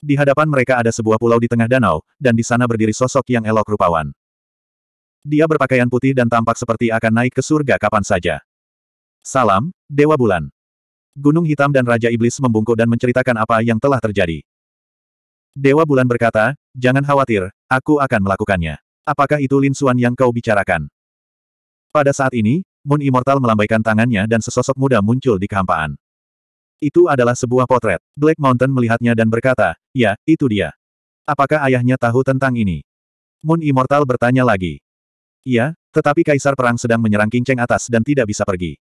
Di hadapan mereka ada sebuah pulau di tengah danau, dan di sana berdiri sosok yang elok rupawan. Dia berpakaian putih dan tampak seperti akan naik ke surga kapan saja. Salam, Dewa Bulan. Gunung Hitam dan Raja Iblis membungkuk dan menceritakan apa yang telah terjadi. Dewa Bulan berkata, jangan khawatir, aku akan melakukannya. Apakah itu Lin Xuan yang kau bicarakan? Pada saat ini, Moon Immortal melambaikan tangannya dan sesosok muda muncul di kehampaan. Itu adalah sebuah potret. Black Mountain melihatnya dan berkata, ya, itu dia. Apakah ayahnya tahu tentang ini? Moon Immortal bertanya lagi. Iya, tetapi Kaisar Perang sedang menyerang Kinceng atas dan tidak bisa pergi.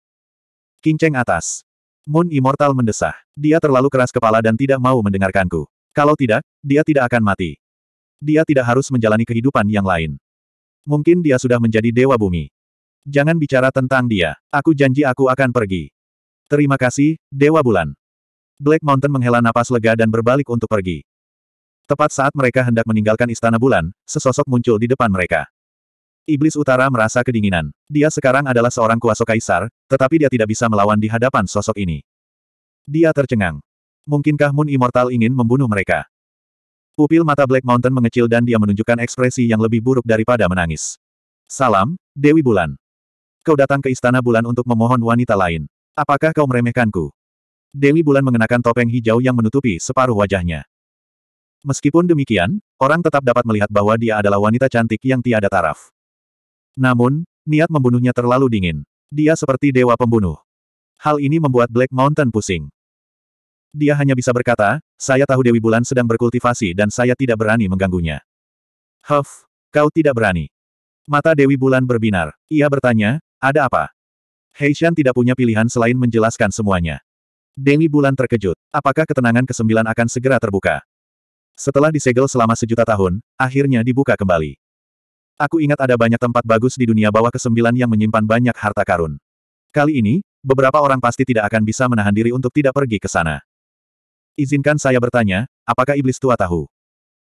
Kinceng atas. Moon Immortal mendesah. Dia terlalu keras kepala dan tidak mau mendengarkanku. Kalau tidak, dia tidak akan mati. Dia tidak harus menjalani kehidupan yang lain. Mungkin dia sudah menjadi dewa bumi. Jangan bicara tentang dia. Aku janji aku akan pergi. Terima kasih, Dewa Bulan. Black Mountain menghela napas lega dan berbalik untuk pergi. Tepat saat mereka hendak meninggalkan Istana Bulan, sesosok muncul di depan mereka. Iblis Utara merasa kedinginan. Dia sekarang adalah seorang kuasa kaisar, tetapi dia tidak bisa melawan di hadapan sosok ini. Dia tercengang. Mungkinkah Moon Immortal ingin membunuh mereka? Pupil mata Black Mountain mengecil dan dia menunjukkan ekspresi yang lebih buruk daripada menangis. Salam, Dewi Bulan. Kau datang ke Istana Bulan untuk memohon wanita lain. Apakah kau meremehkanku? Dewi Bulan mengenakan topeng hijau yang menutupi separuh wajahnya. Meskipun demikian, orang tetap dapat melihat bahwa dia adalah wanita cantik yang tiada taraf. Namun, niat membunuhnya terlalu dingin. Dia seperti dewa pembunuh. Hal ini membuat Black Mountain pusing. Dia hanya bisa berkata, saya tahu Dewi Bulan sedang berkultivasi dan saya tidak berani mengganggunya. Huff, kau tidak berani. Mata Dewi Bulan berbinar. Ia bertanya, ada apa? Heishan tidak punya pilihan selain menjelaskan semuanya. Dewi Bulan terkejut. Apakah ketenangan kesembilan akan segera terbuka? Setelah disegel selama sejuta tahun, akhirnya dibuka kembali. Aku ingat ada banyak tempat bagus di dunia bawah kesembilan yang menyimpan banyak harta karun. Kali ini, beberapa orang pasti tidak akan bisa menahan diri untuk tidak pergi ke sana. Izinkan saya bertanya, apakah iblis tua tahu?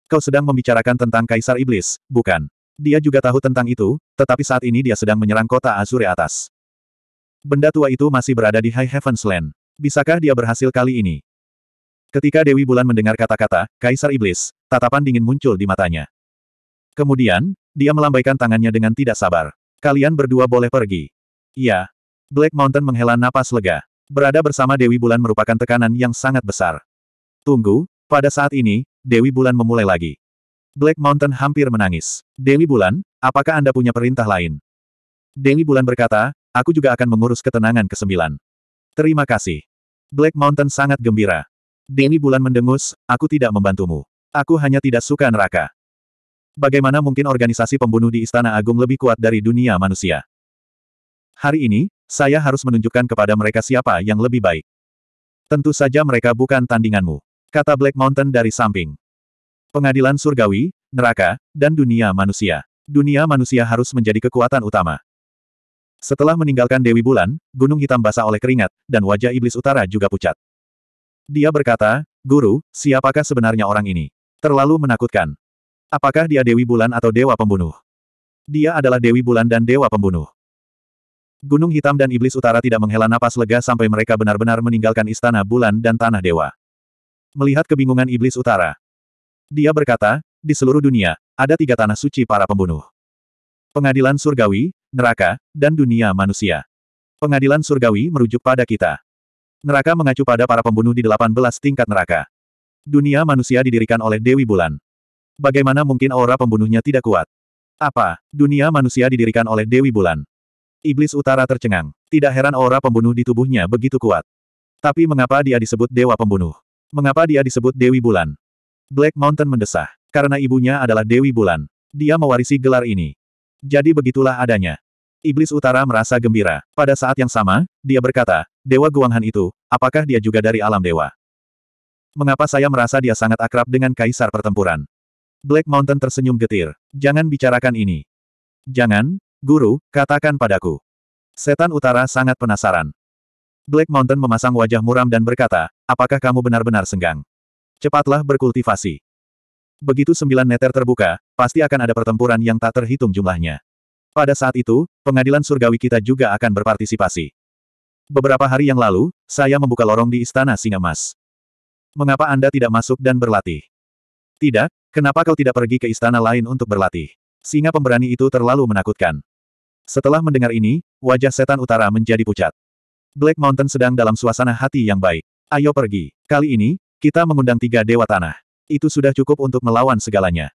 Kau sedang membicarakan tentang Kaisar Iblis, bukan? Dia juga tahu tentang itu, tetapi saat ini dia sedang menyerang kota Azure atas. Benda tua itu masih berada di High Heaven's Land. Bisakah dia berhasil kali ini? Ketika Dewi Bulan mendengar kata-kata, Kaisar Iblis, tatapan dingin muncul di matanya. Kemudian, dia melambaikan tangannya dengan tidak sabar. Kalian berdua boleh pergi. Iya. Black Mountain menghela napas lega. Berada bersama Dewi Bulan merupakan tekanan yang sangat besar. Tunggu, pada saat ini, Dewi Bulan memulai lagi. Black Mountain hampir menangis. Dewi Bulan, apakah Anda punya perintah lain? Dewi Bulan berkata, aku juga akan mengurus ketenangan kesembilan. Terima kasih. Black Mountain sangat gembira. Dewi Bulan mendengus, aku tidak membantumu. Aku hanya tidak suka neraka. Bagaimana mungkin organisasi pembunuh di Istana Agung lebih kuat dari dunia manusia? Hari ini, saya harus menunjukkan kepada mereka siapa yang lebih baik. Tentu saja mereka bukan tandinganmu. Kata Black Mountain dari samping. Pengadilan surgawi, neraka, dan dunia manusia. Dunia manusia harus menjadi kekuatan utama. Setelah meninggalkan Dewi Bulan, gunung hitam basah oleh keringat, dan wajah iblis utara juga pucat. Dia berkata, Guru, siapakah sebenarnya orang ini? Terlalu menakutkan. Apakah dia Dewi Bulan atau Dewa Pembunuh? Dia adalah Dewi Bulan dan Dewa Pembunuh. Gunung Hitam dan Iblis Utara tidak menghela napas lega sampai mereka benar-benar meninggalkan Istana Bulan dan Tanah Dewa. Melihat kebingungan Iblis Utara. Dia berkata, di seluruh dunia, ada tiga tanah suci para pembunuh. Pengadilan Surgawi, Neraka, dan Dunia Manusia. Pengadilan Surgawi merujuk pada kita. Neraka mengacu pada para pembunuh di 18 tingkat neraka. Dunia manusia didirikan oleh Dewi Bulan. Bagaimana mungkin aura pembunuhnya tidak kuat? Apa, dunia manusia didirikan oleh Dewi Bulan? Iblis Utara tercengang. Tidak heran aura pembunuh di tubuhnya begitu kuat. Tapi mengapa dia disebut Dewa Pembunuh? Mengapa dia disebut Dewi Bulan? Black Mountain mendesah. Karena ibunya adalah Dewi Bulan. Dia mewarisi gelar ini. Jadi begitulah adanya. Iblis Utara merasa gembira. Pada saat yang sama, dia berkata, Dewa Guanghan itu, apakah dia juga dari alam dewa? Mengapa saya merasa dia sangat akrab dengan kaisar pertempuran? Black Mountain tersenyum getir. Jangan bicarakan ini. Jangan, guru, katakan padaku. Setan Utara sangat penasaran. Black Mountain memasang wajah muram dan berkata, apakah kamu benar-benar senggang? Cepatlah berkultivasi. Begitu sembilan neter terbuka, pasti akan ada pertempuran yang tak terhitung jumlahnya. Pada saat itu, pengadilan surgawi kita juga akan berpartisipasi. Beberapa hari yang lalu, saya membuka lorong di Istana Singa Emas. Mengapa Anda tidak masuk dan berlatih? Tidak, kenapa kau tidak pergi ke istana lain untuk berlatih? Singa pemberani itu terlalu menakutkan. Setelah mendengar ini, wajah setan utara menjadi pucat. Black Mountain sedang dalam suasana hati yang baik. Ayo pergi. Kali ini, kita mengundang tiga dewa tanah. Itu sudah cukup untuk melawan segalanya.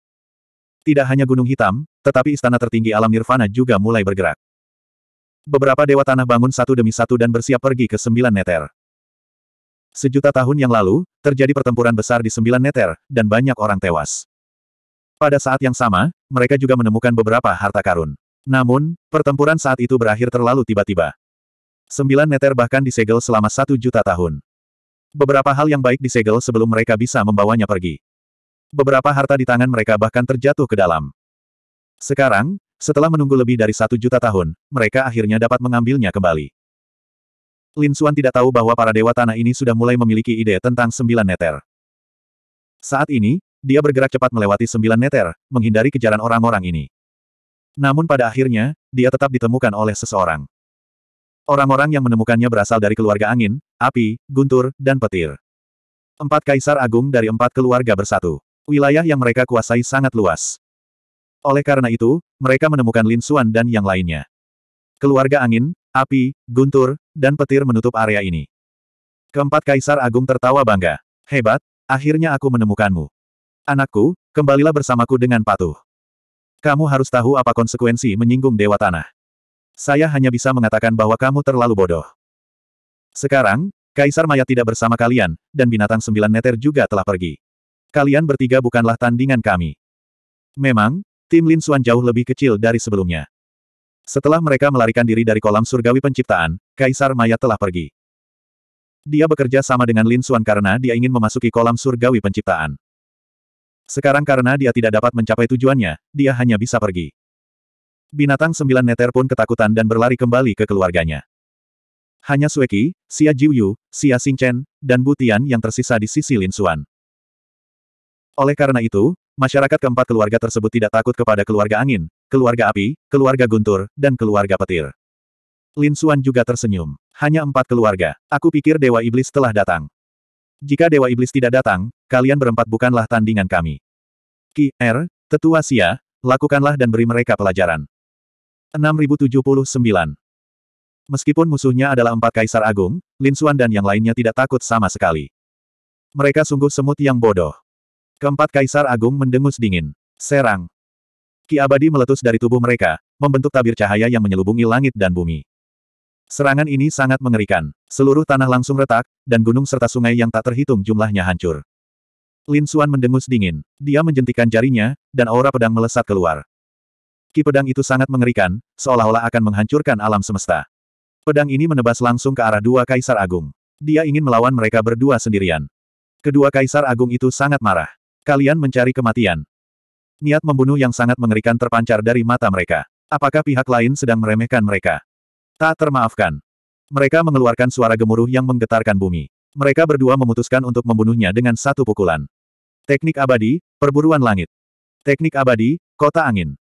Tidak hanya Gunung Hitam, tetapi istana tertinggi alam nirvana juga mulai bergerak. Beberapa dewa tanah bangun satu demi satu dan bersiap pergi ke sembilan neter. Sejuta tahun yang lalu, terjadi pertempuran besar di sembilan neter, dan banyak orang tewas. Pada saat yang sama, mereka juga menemukan beberapa harta karun. Namun, pertempuran saat itu berakhir terlalu tiba-tiba. Sembilan neter bahkan disegel selama satu juta tahun. Beberapa hal yang baik disegel sebelum mereka bisa membawanya pergi. Beberapa harta di tangan mereka bahkan terjatuh ke dalam. Sekarang, setelah menunggu lebih dari satu juta tahun, mereka akhirnya dapat mengambilnya kembali. Lin Xuan tidak tahu bahwa para dewa tanah ini sudah mulai memiliki ide tentang sembilan neter. Saat ini, dia bergerak cepat melewati sembilan neter, menghindari kejaran orang-orang ini. Namun pada akhirnya, dia tetap ditemukan oleh seseorang. Orang-orang yang menemukannya berasal dari keluarga angin, api, guntur, dan petir. Empat kaisar agung dari empat keluarga bersatu. Wilayah yang mereka kuasai sangat luas. Oleh karena itu, mereka menemukan Lin Xuan dan yang lainnya. Keluarga angin, api, guntur, dan petir menutup area ini. Keempat kaisar agung tertawa bangga. Hebat, akhirnya aku menemukanmu. Anakku, kembalilah bersamaku dengan patuh. Kamu harus tahu apa konsekuensi menyinggung Dewa Tanah. Saya hanya bisa mengatakan bahwa kamu terlalu bodoh. Sekarang, Kaisar Maya tidak bersama kalian, dan binatang sembilan neter juga telah pergi. Kalian bertiga bukanlah tandingan kami. Memang, tim Lin Xuan jauh lebih kecil dari sebelumnya. Setelah mereka melarikan diri dari kolam surgawi penciptaan, Kaisar Maya telah pergi. Dia bekerja sama dengan Lin Xuan karena dia ingin memasuki kolam surgawi penciptaan. Sekarang karena dia tidak dapat mencapai tujuannya, dia hanya bisa pergi. Binatang sembilan neter pun ketakutan dan berlari kembali ke keluarganya. Hanya Sueki, Xia Jiuyu, Xia Xingchen, dan Butian yang tersisa di sisi Lin Xuan. Oleh karena itu, masyarakat keempat keluarga tersebut tidak takut kepada keluarga angin, keluarga api, keluarga guntur, dan keluarga petir. Lin Xuan juga tersenyum. Hanya empat keluarga. Aku pikir Dewa Iblis telah datang. Jika Dewa Iblis tidak datang, kalian berempat bukanlah tandingan kami. Ki, Er, Tetua Sia, lakukanlah dan beri mereka pelajaran. 6079 Meskipun musuhnya adalah empat kaisar agung, Lin Xuan dan yang lainnya tidak takut sama sekali. Mereka sungguh semut yang bodoh. Keempat kaisar agung mendengus dingin. Serang. Ki abadi meletus dari tubuh mereka, membentuk tabir cahaya yang menyelubungi langit dan bumi. Serangan ini sangat mengerikan. Seluruh tanah langsung retak, dan gunung serta sungai yang tak terhitung jumlahnya hancur. Lin Xuan mendengus dingin. Dia menjentikan jarinya, dan aura pedang melesat keluar. Ki pedang itu sangat mengerikan, seolah-olah akan menghancurkan alam semesta. Pedang ini menebas langsung ke arah dua kaisar agung. Dia ingin melawan mereka berdua sendirian. Kedua kaisar agung itu sangat marah. Kalian mencari kematian. Niat membunuh yang sangat mengerikan terpancar dari mata mereka. Apakah pihak lain sedang meremehkan mereka? Tak termaafkan. Mereka mengeluarkan suara gemuruh yang menggetarkan bumi. Mereka berdua memutuskan untuk membunuhnya dengan satu pukulan. Teknik abadi, perburuan langit. Teknik abadi, kota angin.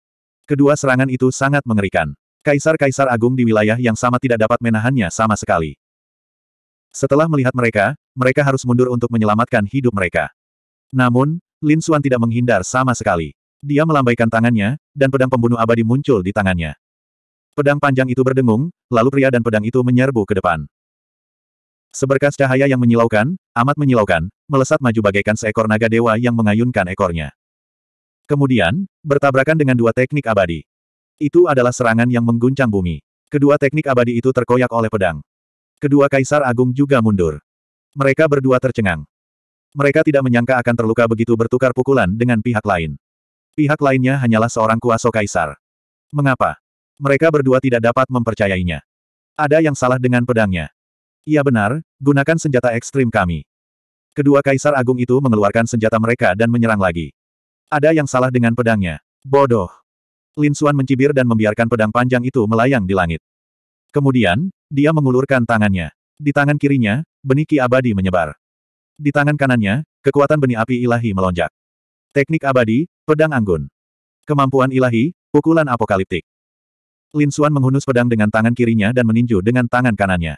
Kedua serangan itu sangat mengerikan. Kaisar-kaisar agung di wilayah yang sama tidak dapat menahannya sama sekali. Setelah melihat mereka, mereka harus mundur untuk menyelamatkan hidup mereka. Namun, Lin Xuan tidak menghindar sama sekali. Dia melambaikan tangannya, dan pedang pembunuh abadi muncul di tangannya. Pedang panjang itu berdengung, lalu pria dan pedang itu menyerbu ke depan. Seberkas cahaya yang menyilaukan, amat menyilaukan, melesat maju bagaikan seekor naga dewa yang mengayunkan ekornya. Kemudian, bertabrakan dengan dua teknik abadi. Itu adalah serangan yang mengguncang bumi. Kedua teknik abadi itu terkoyak oleh pedang. Kedua kaisar agung juga mundur. Mereka berdua tercengang. Mereka tidak menyangka akan terluka begitu bertukar pukulan dengan pihak lain. Pihak lainnya hanyalah seorang kuasa kaisar. Mengapa? Mereka berdua tidak dapat mempercayainya. Ada yang salah dengan pedangnya. Iya benar, gunakan senjata ekstrim kami. Kedua kaisar agung itu mengeluarkan senjata mereka dan menyerang lagi. Ada yang salah dengan pedangnya. Bodoh. Lin Xuan mencibir dan membiarkan pedang panjang itu melayang di langit. Kemudian, dia mengulurkan tangannya. Di tangan kirinya, benih ki abadi menyebar. Di tangan kanannya, kekuatan benih api ilahi melonjak. Teknik abadi, pedang anggun. Kemampuan ilahi, pukulan apokaliptik. Lin Xuan menghunus pedang dengan tangan kirinya dan meninju dengan tangan kanannya.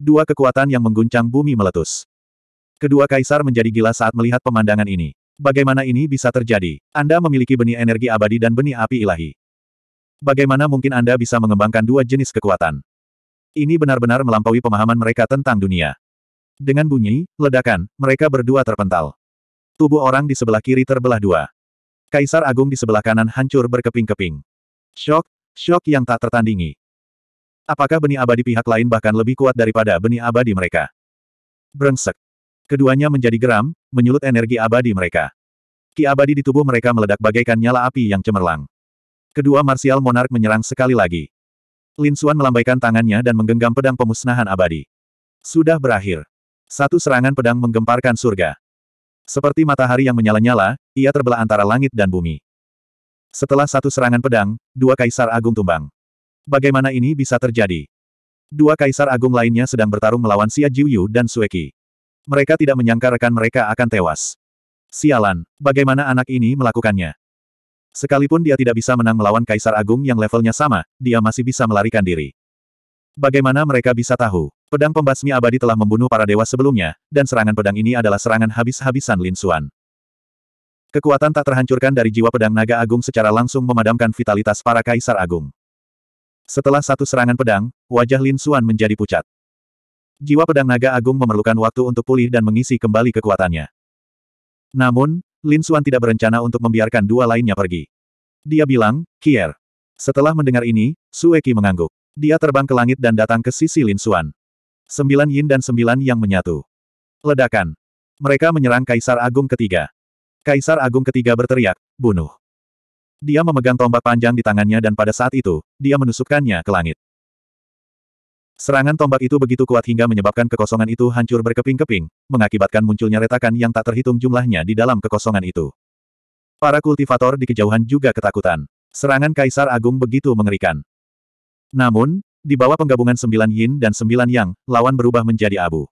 Dua kekuatan yang mengguncang bumi meletus. Kedua kaisar menjadi gila saat melihat pemandangan ini. Bagaimana ini bisa terjadi? Anda memiliki benih energi abadi dan benih api ilahi. Bagaimana mungkin Anda bisa mengembangkan dua jenis kekuatan? Ini benar-benar melampaui pemahaman mereka tentang dunia. Dengan bunyi, ledakan, mereka berdua terpental. Tubuh orang di sebelah kiri terbelah dua. Kaisar Agung di sebelah kanan hancur berkeping-keping. Shock, Syok yang tak tertandingi. Apakah benih abadi pihak lain bahkan lebih kuat daripada benih abadi mereka? Brengsek. Keduanya menjadi geram, menyulut energi abadi mereka. Ki abadi di tubuh mereka meledak bagaikan nyala api yang cemerlang. Kedua marsial monark menyerang sekali lagi. Lin Xuan melambaikan tangannya dan menggenggam pedang pemusnahan abadi. Sudah berakhir. Satu serangan pedang menggemparkan surga. Seperti matahari yang menyala-nyala, ia terbelah antara langit dan bumi. Setelah satu serangan pedang, dua kaisar agung tumbang. Bagaimana ini bisa terjadi? Dua kaisar agung lainnya sedang bertarung melawan Xia Jiuyu dan Sueki. Mereka tidak menyangka rekan mereka akan tewas. Sialan, bagaimana anak ini melakukannya? Sekalipun dia tidak bisa menang melawan kaisar agung yang levelnya sama, dia masih bisa melarikan diri. Bagaimana mereka bisa tahu? Pedang pembasmi abadi telah membunuh para dewa sebelumnya, dan serangan pedang ini adalah serangan habis-habisan Lin Xuan. Kekuatan tak terhancurkan dari jiwa pedang naga agung secara langsung memadamkan vitalitas para kaisar agung. Setelah satu serangan pedang, wajah Lin Xuan menjadi pucat. Jiwa pedang naga agung memerlukan waktu untuk pulih dan mengisi kembali kekuatannya. Namun, Lin Xuan tidak berencana untuk membiarkan dua lainnya pergi. Dia bilang, Kier. Setelah mendengar ini, Sueki mengangguk. Dia terbang ke langit dan datang ke sisi Lin Xuan. Sembilan yin dan sembilan yang menyatu. Ledakan. Mereka menyerang Kaisar Agung ketiga. Kaisar Agung ketiga berteriak, bunuh. Dia memegang tombak panjang di tangannya dan pada saat itu, dia menusukkannya ke langit. Serangan tombak itu begitu kuat hingga menyebabkan kekosongan itu hancur berkeping-keping, mengakibatkan munculnya retakan yang tak terhitung jumlahnya di dalam kekosongan itu. Para kultivator di kejauhan juga ketakutan. Serangan Kaisar Agung begitu mengerikan. Namun, di bawah penggabungan sembilan yin dan sembilan yang, lawan berubah menjadi abu.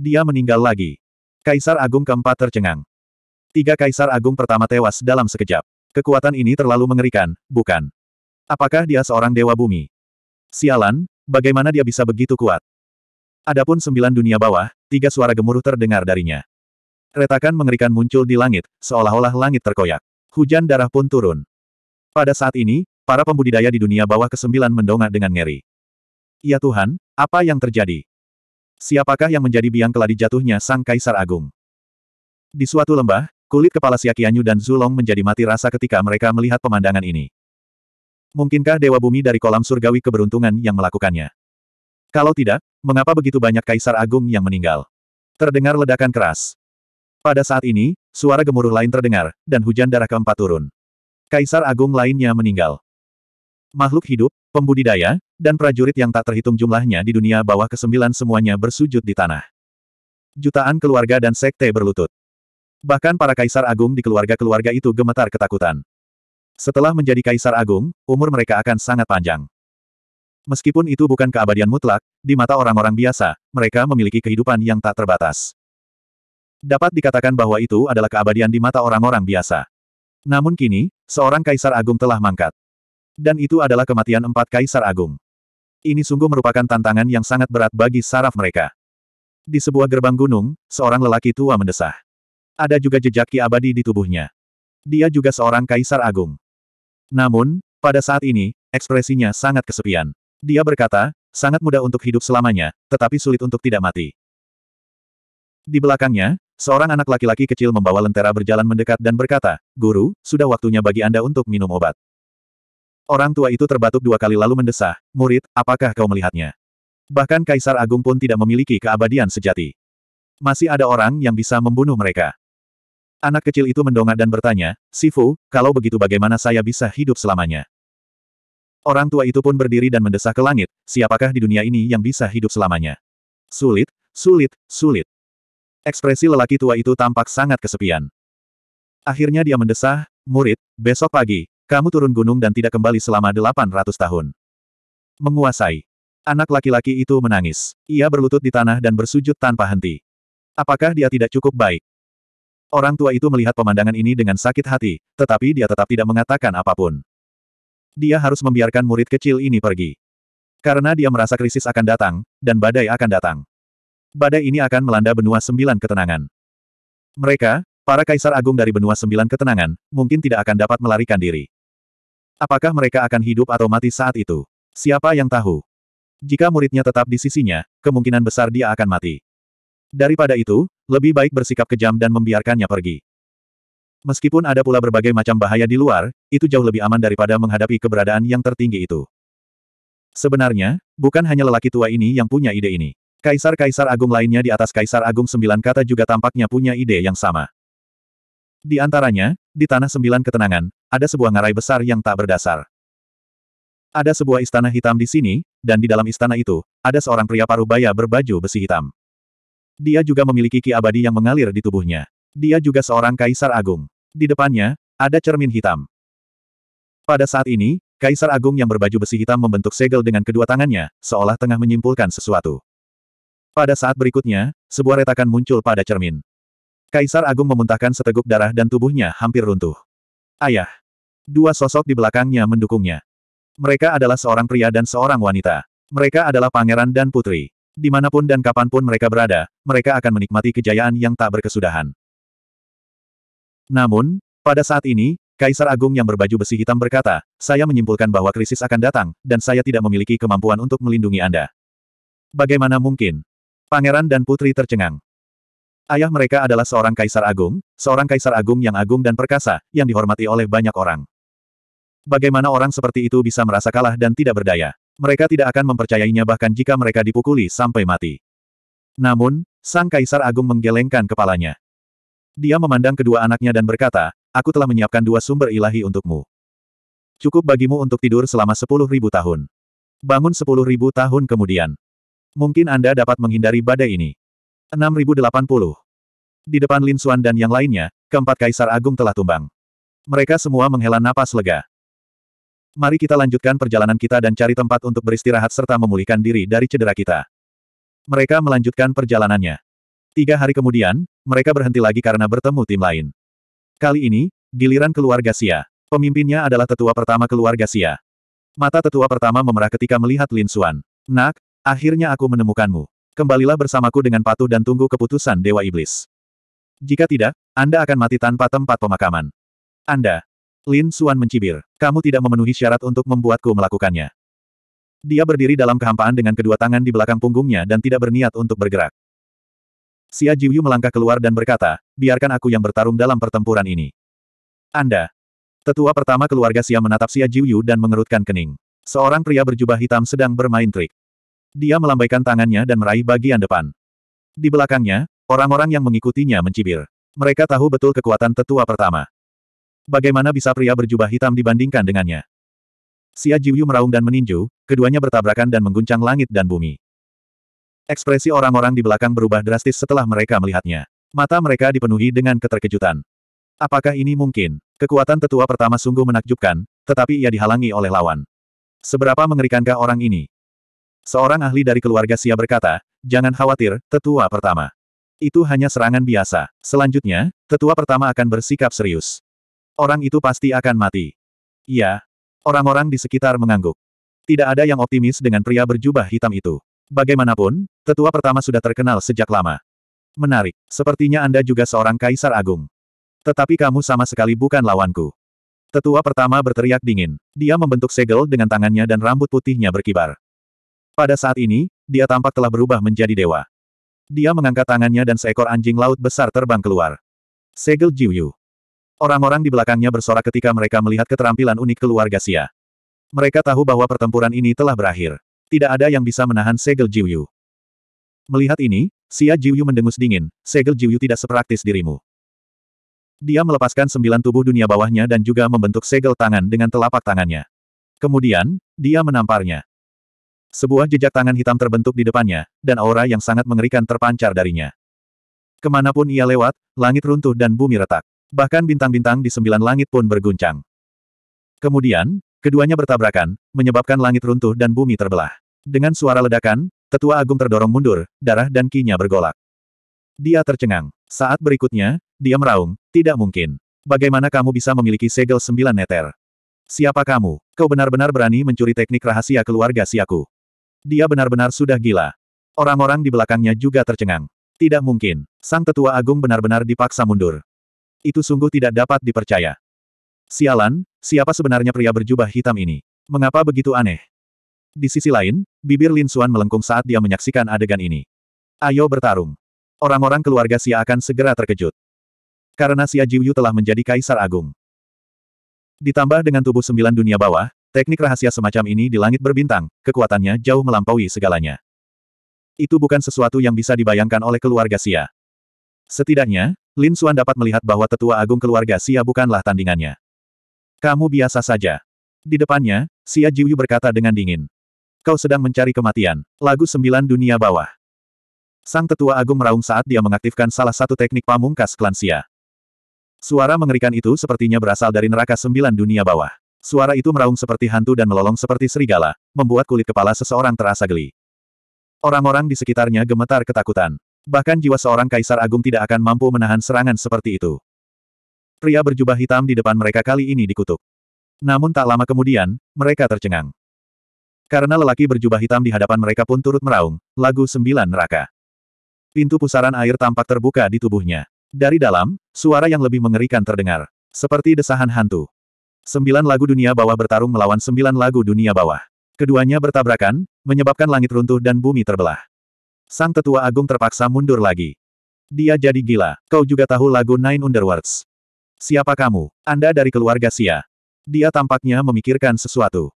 Dia meninggal lagi. Kaisar Agung keempat tercengang. Tiga kaisar agung pertama tewas dalam sekejap. Kekuatan ini terlalu mengerikan, bukan? Apakah dia seorang dewa bumi? Sialan, bagaimana dia bisa begitu kuat? Adapun sembilan dunia bawah, tiga suara gemuruh terdengar darinya. Retakan mengerikan muncul di langit, seolah-olah langit terkoyak. Hujan darah pun turun. Pada saat ini, para pembudidaya di dunia bawah kesembilan mendongak dengan ngeri. Ya Tuhan, apa yang terjadi? Siapakah yang menjadi biang keladi jatuhnya Sang Kaisar Agung? Di suatu lembah, kulit kepala Siakianyu dan Zulong menjadi mati rasa ketika mereka melihat pemandangan ini. Mungkinkah Dewa Bumi dari kolam surgawi keberuntungan yang melakukannya? Kalau tidak, mengapa begitu banyak Kaisar Agung yang meninggal? Terdengar ledakan keras. Pada saat ini, suara gemuruh lain terdengar, dan hujan darah keempat turun. Kaisar Agung lainnya meninggal. Makhluk hidup, pembudidaya, dan prajurit yang tak terhitung jumlahnya di dunia bawah kesembilan semuanya bersujud di tanah. Jutaan keluarga dan sekte berlutut. Bahkan para kaisar agung di keluarga-keluarga itu gemetar ketakutan. Setelah menjadi kaisar agung, umur mereka akan sangat panjang. Meskipun itu bukan keabadian mutlak, di mata orang-orang biasa, mereka memiliki kehidupan yang tak terbatas. Dapat dikatakan bahwa itu adalah keabadian di mata orang-orang biasa. Namun kini, seorang kaisar agung telah mangkat. Dan itu adalah kematian empat kaisar agung. Ini sungguh merupakan tantangan yang sangat berat bagi saraf mereka. Di sebuah gerbang gunung, seorang lelaki tua mendesah. Ada juga jejak ki abadi di tubuhnya. Dia juga seorang kaisar agung. Namun, pada saat ini, ekspresinya sangat kesepian. Dia berkata, sangat mudah untuk hidup selamanya, tetapi sulit untuk tidak mati. Di belakangnya, seorang anak laki-laki kecil membawa lentera berjalan mendekat dan berkata, Guru, sudah waktunya bagi Anda untuk minum obat. Orang tua itu terbatuk dua kali lalu mendesah, murid, apakah kau melihatnya? Bahkan Kaisar Agung pun tidak memiliki keabadian sejati. Masih ada orang yang bisa membunuh mereka. Anak kecil itu mendongak dan bertanya, Sifu, kalau begitu bagaimana saya bisa hidup selamanya? Orang tua itu pun berdiri dan mendesah ke langit, siapakah di dunia ini yang bisa hidup selamanya? Sulit, sulit, sulit. Ekspresi lelaki tua itu tampak sangat kesepian. Akhirnya dia mendesah, murid, besok pagi, kamu turun gunung dan tidak kembali selama 800 tahun. Menguasai. Anak laki-laki itu menangis. Ia berlutut di tanah dan bersujud tanpa henti. Apakah dia tidak cukup baik? Orang tua itu melihat pemandangan ini dengan sakit hati, tetapi dia tetap tidak mengatakan apa pun. Dia harus membiarkan murid kecil ini pergi. Karena dia merasa krisis akan datang, dan badai akan datang. Badai ini akan melanda benua sembilan ketenangan. Mereka, para kaisar agung dari benua sembilan ketenangan, mungkin tidak akan dapat melarikan diri. Apakah mereka akan hidup atau mati saat itu? Siapa yang tahu? Jika muridnya tetap di sisinya, kemungkinan besar dia akan mati. Daripada itu, lebih baik bersikap kejam dan membiarkannya pergi. Meskipun ada pula berbagai macam bahaya di luar, itu jauh lebih aman daripada menghadapi keberadaan yang tertinggi itu. Sebenarnya, bukan hanya lelaki tua ini yang punya ide ini. Kaisar-kaisar agung lainnya di atas Kaisar Agung Sembilan Kata juga tampaknya punya ide yang sama. Di antaranya, di Tanah Sembilan Ketenangan, ada sebuah ngarai besar yang tak berdasar. Ada sebuah istana hitam di sini, dan di dalam istana itu, ada seorang pria paruh baya berbaju besi hitam. Dia juga memiliki ki abadi yang mengalir di tubuhnya. Dia juga seorang kaisar agung. Di depannya, ada cermin hitam. Pada saat ini, Kaisar Agung yang berbaju besi hitam membentuk segel dengan kedua tangannya, seolah tengah menyimpulkan sesuatu. Pada saat berikutnya, sebuah retakan muncul pada cermin. Kaisar Agung memuntahkan seteguk darah dan tubuhnya hampir runtuh. Ayah. Dua sosok di belakangnya mendukungnya. Mereka adalah seorang pria dan seorang wanita. Mereka adalah pangeran dan putri. Di mana pun dan kapan pun mereka berada, mereka akan menikmati kejayaan yang tak berkesudahan. Namun, pada saat ini, Kaisar Agung yang berbaju besi hitam berkata, saya menyimpulkan bahwa krisis akan datang, dan saya tidak memiliki kemampuan untuk melindungi Anda. Bagaimana mungkin? Pangeran dan putri tercengang. Ayah mereka adalah seorang kaisar agung, seorang kaisar agung yang agung dan perkasa, yang dihormati oleh banyak orang. Bagaimana orang seperti itu bisa merasa kalah dan tidak berdaya? Mereka tidak akan mempercayainya bahkan jika mereka dipukuli sampai mati. Namun, sang kaisar agung menggelengkan kepalanya. Dia memandang kedua anaknya dan berkata, aku telah menyiapkan dua sumber ilahi untukmu. Cukup bagimu untuk tidur selama sepuluh ribu tahun. Bangun sepuluh ribu tahun kemudian. Mungkin Anda dapat menghindari badai ini. 6080. Di depan Lin Xuan dan yang lainnya, keempat kaisar agung telah tumbang. Mereka semua menghela napas lega. Mari kita lanjutkan perjalanan kita dan cari tempat untuk beristirahat serta memulihkan diri dari cedera kita. Mereka melanjutkan perjalanannya. Tiga hari kemudian, mereka berhenti lagi karena bertemu tim lain. Kali ini, giliran keluarga Xia. Pemimpinnya adalah tetua pertama keluarga Xia. Mata tetua pertama memerah ketika melihat Lin Xuan. Nak, akhirnya aku menemukanmu. Kembalilah bersamaku dengan patuh dan tunggu keputusan Dewa Iblis. Jika tidak, Anda akan mati tanpa tempat pemakaman. Anda. Lin Xuan mencibir. Kamu tidak memenuhi syarat untuk membuatku melakukannya. Dia berdiri dalam kehampaan dengan kedua tangan di belakang punggungnya dan tidak berniat untuk bergerak. Xia Jiuyu melangkah keluar dan berkata, biarkan aku yang bertarung dalam pertempuran ini. Anda. Tetua pertama keluarga Xia menatap Xia Jiuyu dan mengerutkan kening. Seorang pria berjubah hitam sedang bermain trik. Dia melambaikan tangannya dan meraih bagian depan. Di belakangnya, orang-orang yang mengikutinya mencibir. Mereka tahu betul kekuatan tetua pertama. Bagaimana bisa pria berjubah hitam dibandingkan dengannya? Xia Jiuyu meraung dan meninju, keduanya bertabrakan dan mengguncang langit dan bumi. Ekspresi orang-orang di belakang berubah drastis setelah mereka melihatnya. Mata mereka dipenuhi dengan keterkejutan. Apakah ini mungkin? Kekuatan tetua pertama sungguh menakjubkan, tetapi ia dihalangi oleh lawan. Seberapa mengerikankah orang ini? Seorang ahli dari keluarga Xia berkata, jangan khawatir, tetua pertama. Itu hanya serangan biasa. Selanjutnya, tetua pertama akan bersikap serius. Orang itu pasti akan mati. Iya. Orang-orang di sekitar mengangguk. Tidak ada yang optimis dengan pria berjubah hitam itu. Bagaimanapun, tetua pertama sudah terkenal sejak lama. Menarik. Sepertinya Anda juga seorang kaisar agung. Tetapi kamu sama sekali bukan lawanku. Tetua pertama berteriak dingin. Dia membentuk segel dengan tangannya dan rambut putihnya berkibar. Pada saat ini, dia tampak telah berubah menjadi dewa. Dia mengangkat tangannya dan seekor anjing laut besar terbang keluar. Segel Jiuyu. Orang-orang di belakangnya bersorak ketika mereka melihat keterampilan unik keluarga Xia. Mereka tahu bahwa pertempuran ini telah berakhir. Tidak ada yang bisa menahan segel Jiuyu. Melihat ini, Xia Jiuyu mendengus dingin, segel Jiuyu tidak sepraktis dirimu. Dia melepaskan sembilan tubuh dunia bawahnya dan juga membentuk segel tangan dengan telapak tangannya. Kemudian, dia menamparnya. Sebuah jejak tangan hitam terbentuk di depannya, dan aura yang sangat mengerikan terpancar darinya. Ke mana pun ia lewat, langit runtuh dan bumi retak. Bahkan bintang-bintang di sembilan langit pun berguncang. Kemudian, keduanya bertabrakan, menyebabkan langit runtuh dan bumi terbelah. Dengan suara ledakan, tetua agung terdorong mundur, darah dan kinya bergolak. Dia tercengang. Saat berikutnya, dia meraung, tidak mungkin. Bagaimana kamu bisa memiliki segel sembilan meter? Siapa kamu? Kau benar-benar berani mencuri teknik rahasia keluarga siaku. Dia benar-benar sudah gila. Orang-orang di belakangnya juga tercengang. Tidak mungkin. Sang tetua agung benar-benar dipaksa mundur. Itu sungguh tidak dapat dipercaya. Sialan, siapa sebenarnya pria berjubah hitam ini? Mengapa begitu aneh? Di sisi lain, bibir Lin Xuan melengkung saat dia menyaksikan adegan ini. Ayo bertarung. Orang-orang keluarga Xia akan segera terkejut. Karena Xia Jiuyu telah menjadi kaisar agung. Ditambah dengan tubuh sembilan dunia bawah, teknik rahasia semacam ini di langit berbintang, kekuatannya jauh melampaui segalanya. Itu bukan sesuatu yang bisa dibayangkan oleh keluarga Xia. Setidaknya, Lin Xuan dapat melihat bahwa tetua agung keluarga Xia bukanlah tandingannya. Kamu biasa saja. Di depannya, Xia Jiuyu berkata dengan dingin. Kau sedang mencari kematian. Lagu sembilan dunia bawah. Sang tetua agung meraung saat dia mengaktifkan salah satu teknik pamungkas klan Xia. Suara mengerikan itu sepertinya berasal dari neraka sembilan dunia bawah. Suara itu meraung seperti hantu dan melolong seperti serigala, membuat kulit kepala seseorang terasa geli. Orang-orang di sekitarnya gemetar ketakutan. Bahkan jiwa seorang kaisar agung tidak akan mampu menahan serangan seperti itu. Pria berjubah hitam di depan mereka kali ini dikutuk. Namun tak lama kemudian, mereka tercengang. Karena lelaki berjubah hitam di hadapan mereka pun turut meraung, lagu sembilan neraka. Pintu pusaran air tampak terbuka di tubuhnya. Dari dalam, suara yang lebih mengerikan terdengar. Seperti desahan hantu. Sembilan lagu dunia bawah bertarung melawan sembilan lagu dunia bawah. Keduanya bertabrakan, menyebabkan langit runtuh dan bumi terbelah. Sang tetua agung terpaksa mundur lagi. Dia jadi gila. Kau juga tahu lagu Nine Underworlds. Siapa kamu? Anda dari keluarga Sia. Dia tampaknya memikirkan sesuatu.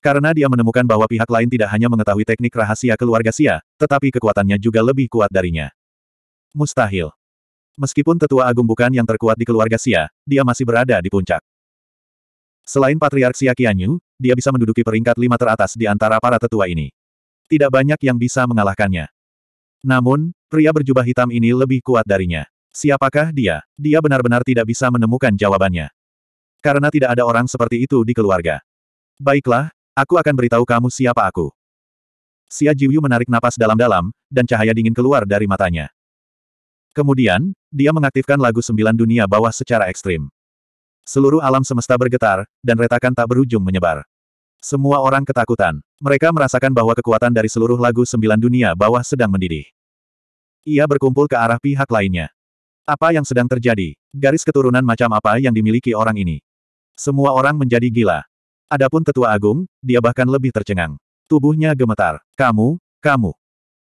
Karena dia menemukan bahwa pihak lain tidak hanya mengetahui teknik rahasia keluarga Sia, tetapi kekuatannya juga lebih kuat darinya. Mustahil. Meskipun tetua agung bukan yang terkuat di keluarga Sia, dia masih berada di puncak. Selain Patriark Xia Qianyu, dia bisa menduduki peringkat lima teratas di antara para tetua ini. Tidak banyak yang bisa mengalahkannya. Namun, pria berjubah hitam ini lebih kuat darinya. Siapakah dia? Dia benar-benar tidak bisa menemukan jawabannya. Karena tidak ada orang seperti itu di keluarga. Baiklah, aku akan beritahu kamu siapa aku. Xia Jiuyu menarik napas dalam-dalam, dan cahaya dingin keluar dari matanya. Kemudian, dia mengaktifkan lagu sembilan dunia bawah secara ekstrim. Seluruh alam semesta bergetar, dan retakan tak berujung menyebar. Semua orang ketakutan. Mereka merasakan bahwa kekuatan dari seluruh lagu sembilan dunia bawah sedang mendidih. Ia berkumpul ke arah pihak lainnya. Apa yang sedang terjadi? Garis keturunan macam apa yang dimiliki orang ini? Semua orang menjadi gila. Adapun tetua agung, dia bahkan lebih tercengang. Tubuhnya gemetar. Kamu, kamu.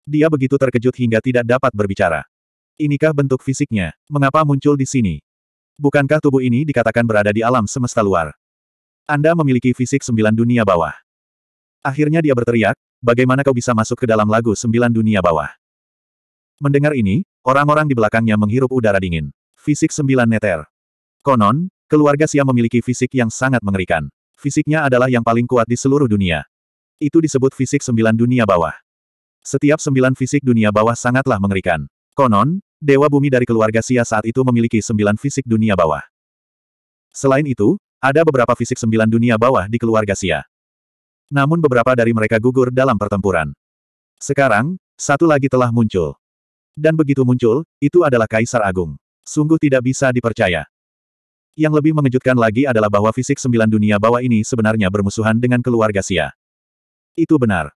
Dia begitu terkejut hingga tidak dapat berbicara. Inikah bentuk fisiknya? Mengapa muncul di sini? Bukankah tubuh ini dikatakan berada di alam semesta luar? Anda memiliki fisik sembilan dunia bawah. Akhirnya dia berteriak, bagaimana kau bisa masuk ke dalam lagu sembilan dunia bawah? Mendengar ini, orang-orang di belakangnya menghirup udara dingin. Fisik sembilan meter. Konon, keluarga Sia memiliki fisik yang sangat mengerikan. Fisiknya adalah yang paling kuat di seluruh dunia. Itu disebut fisik sembilan dunia bawah. Setiap sembilan fisik dunia bawah sangatlah mengerikan. Konon, Dewa Bumi dari keluarga Sia saat itu memiliki sembilan fisik dunia bawah. Selain itu, ada beberapa fisik sembilan dunia bawah di keluarga Sia. Namun beberapa dari mereka gugur dalam pertempuran. Sekarang, satu lagi telah muncul. Dan begitu muncul, itu adalah Kaisar Agung. Sungguh tidak bisa dipercaya. Yang lebih mengejutkan lagi adalah bahwa fisik sembilan dunia bawah ini sebenarnya bermusuhan dengan keluarga Sia. Itu benar.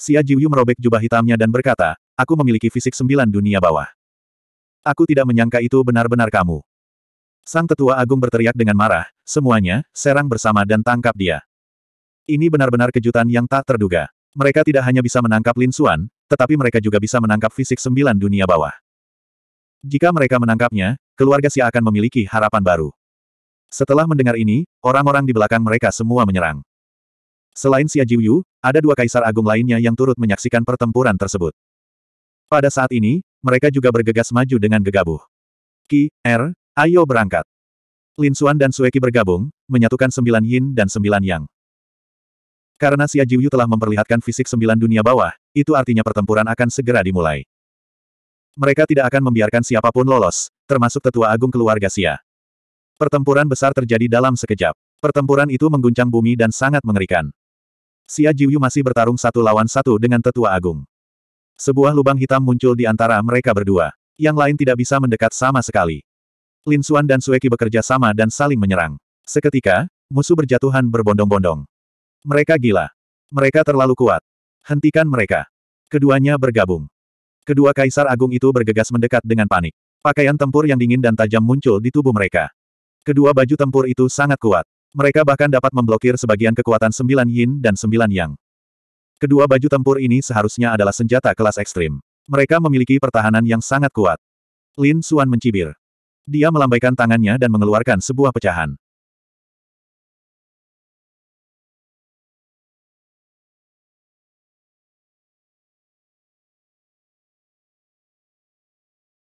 Xia Jiuyu merobek jubah hitamnya dan berkata, aku memiliki fisik sembilan dunia bawah. Aku tidak menyangka itu benar-benar kamu. Sang tetua agung berteriak dengan marah, semuanya, serang bersama dan tangkap dia. Ini benar-benar kejutan yang tak terduga. Mereka tidak hanya bisa menangkap Lin Xuan, tetapi mereka juga bisa menangkap fisik sembilan dunia bawah. Jika mereka menangkapnya, keluarga Xia akan memiliki harapan baru. Setelah mendengar ini, orang-orang di belakang mereka semua menyerang. Selain Xia Jiuyu, ada dua kaisar agung lainnya yang turut menyaksikan pertempuran tersebut. Pada saat ini, mereka juga bergegas maju dengan gegabah. Ki, Er, ayo berangkat. Lin Xuan dan Sueki bergabung, menyatukan sembilan yin dan sembilan yang. Karena Xia Jiuyu telah memperlihatkan fisik sembilan dunia bawah, itu artinya pertempuran akan segera dimulai. Mereka tidak akan membiarkan siapa pun lolos, termasuk tetua agung keluarga Xia. Pertempuran besar terjadi dalam sekejap. Pertempuran itu mengguncang bumi dan sangat mengerikan. Xia Jiuyu masih bertarung satu lawan satu dengan tetua agung. Sebuah lubang hitam muncul di antara mereka berdua. Yang lain tidak bisa mendekat sama sekali. Lin Xuan dan Sueki bekerja sama dan saling menyerang. Seketika, musuh berjatuhan berbondong-bondong. Mereka gila. Mereka terlalu kuat. Hentikan mereka. Keduanya bergabung. Kedua kaisar agung itu bergegas mendekat dengan panik. Pakaian tempur yang dingin dan tajam muncul di tubuh mereka. Kedua baju tempur itu sangat kuat. Mereka bahkan dapat memblokir sebagian kekuatan sembilan yin dan sembilan yang. Kedua baju tempur ini seharusnya adalah senjata kelas ekstrim. Mereka memiliki pertahanan yang sangat kuat. Lin Xuan mencibir. Dia melambaikan tangannya dan mengeluarkan sebuah pecahan.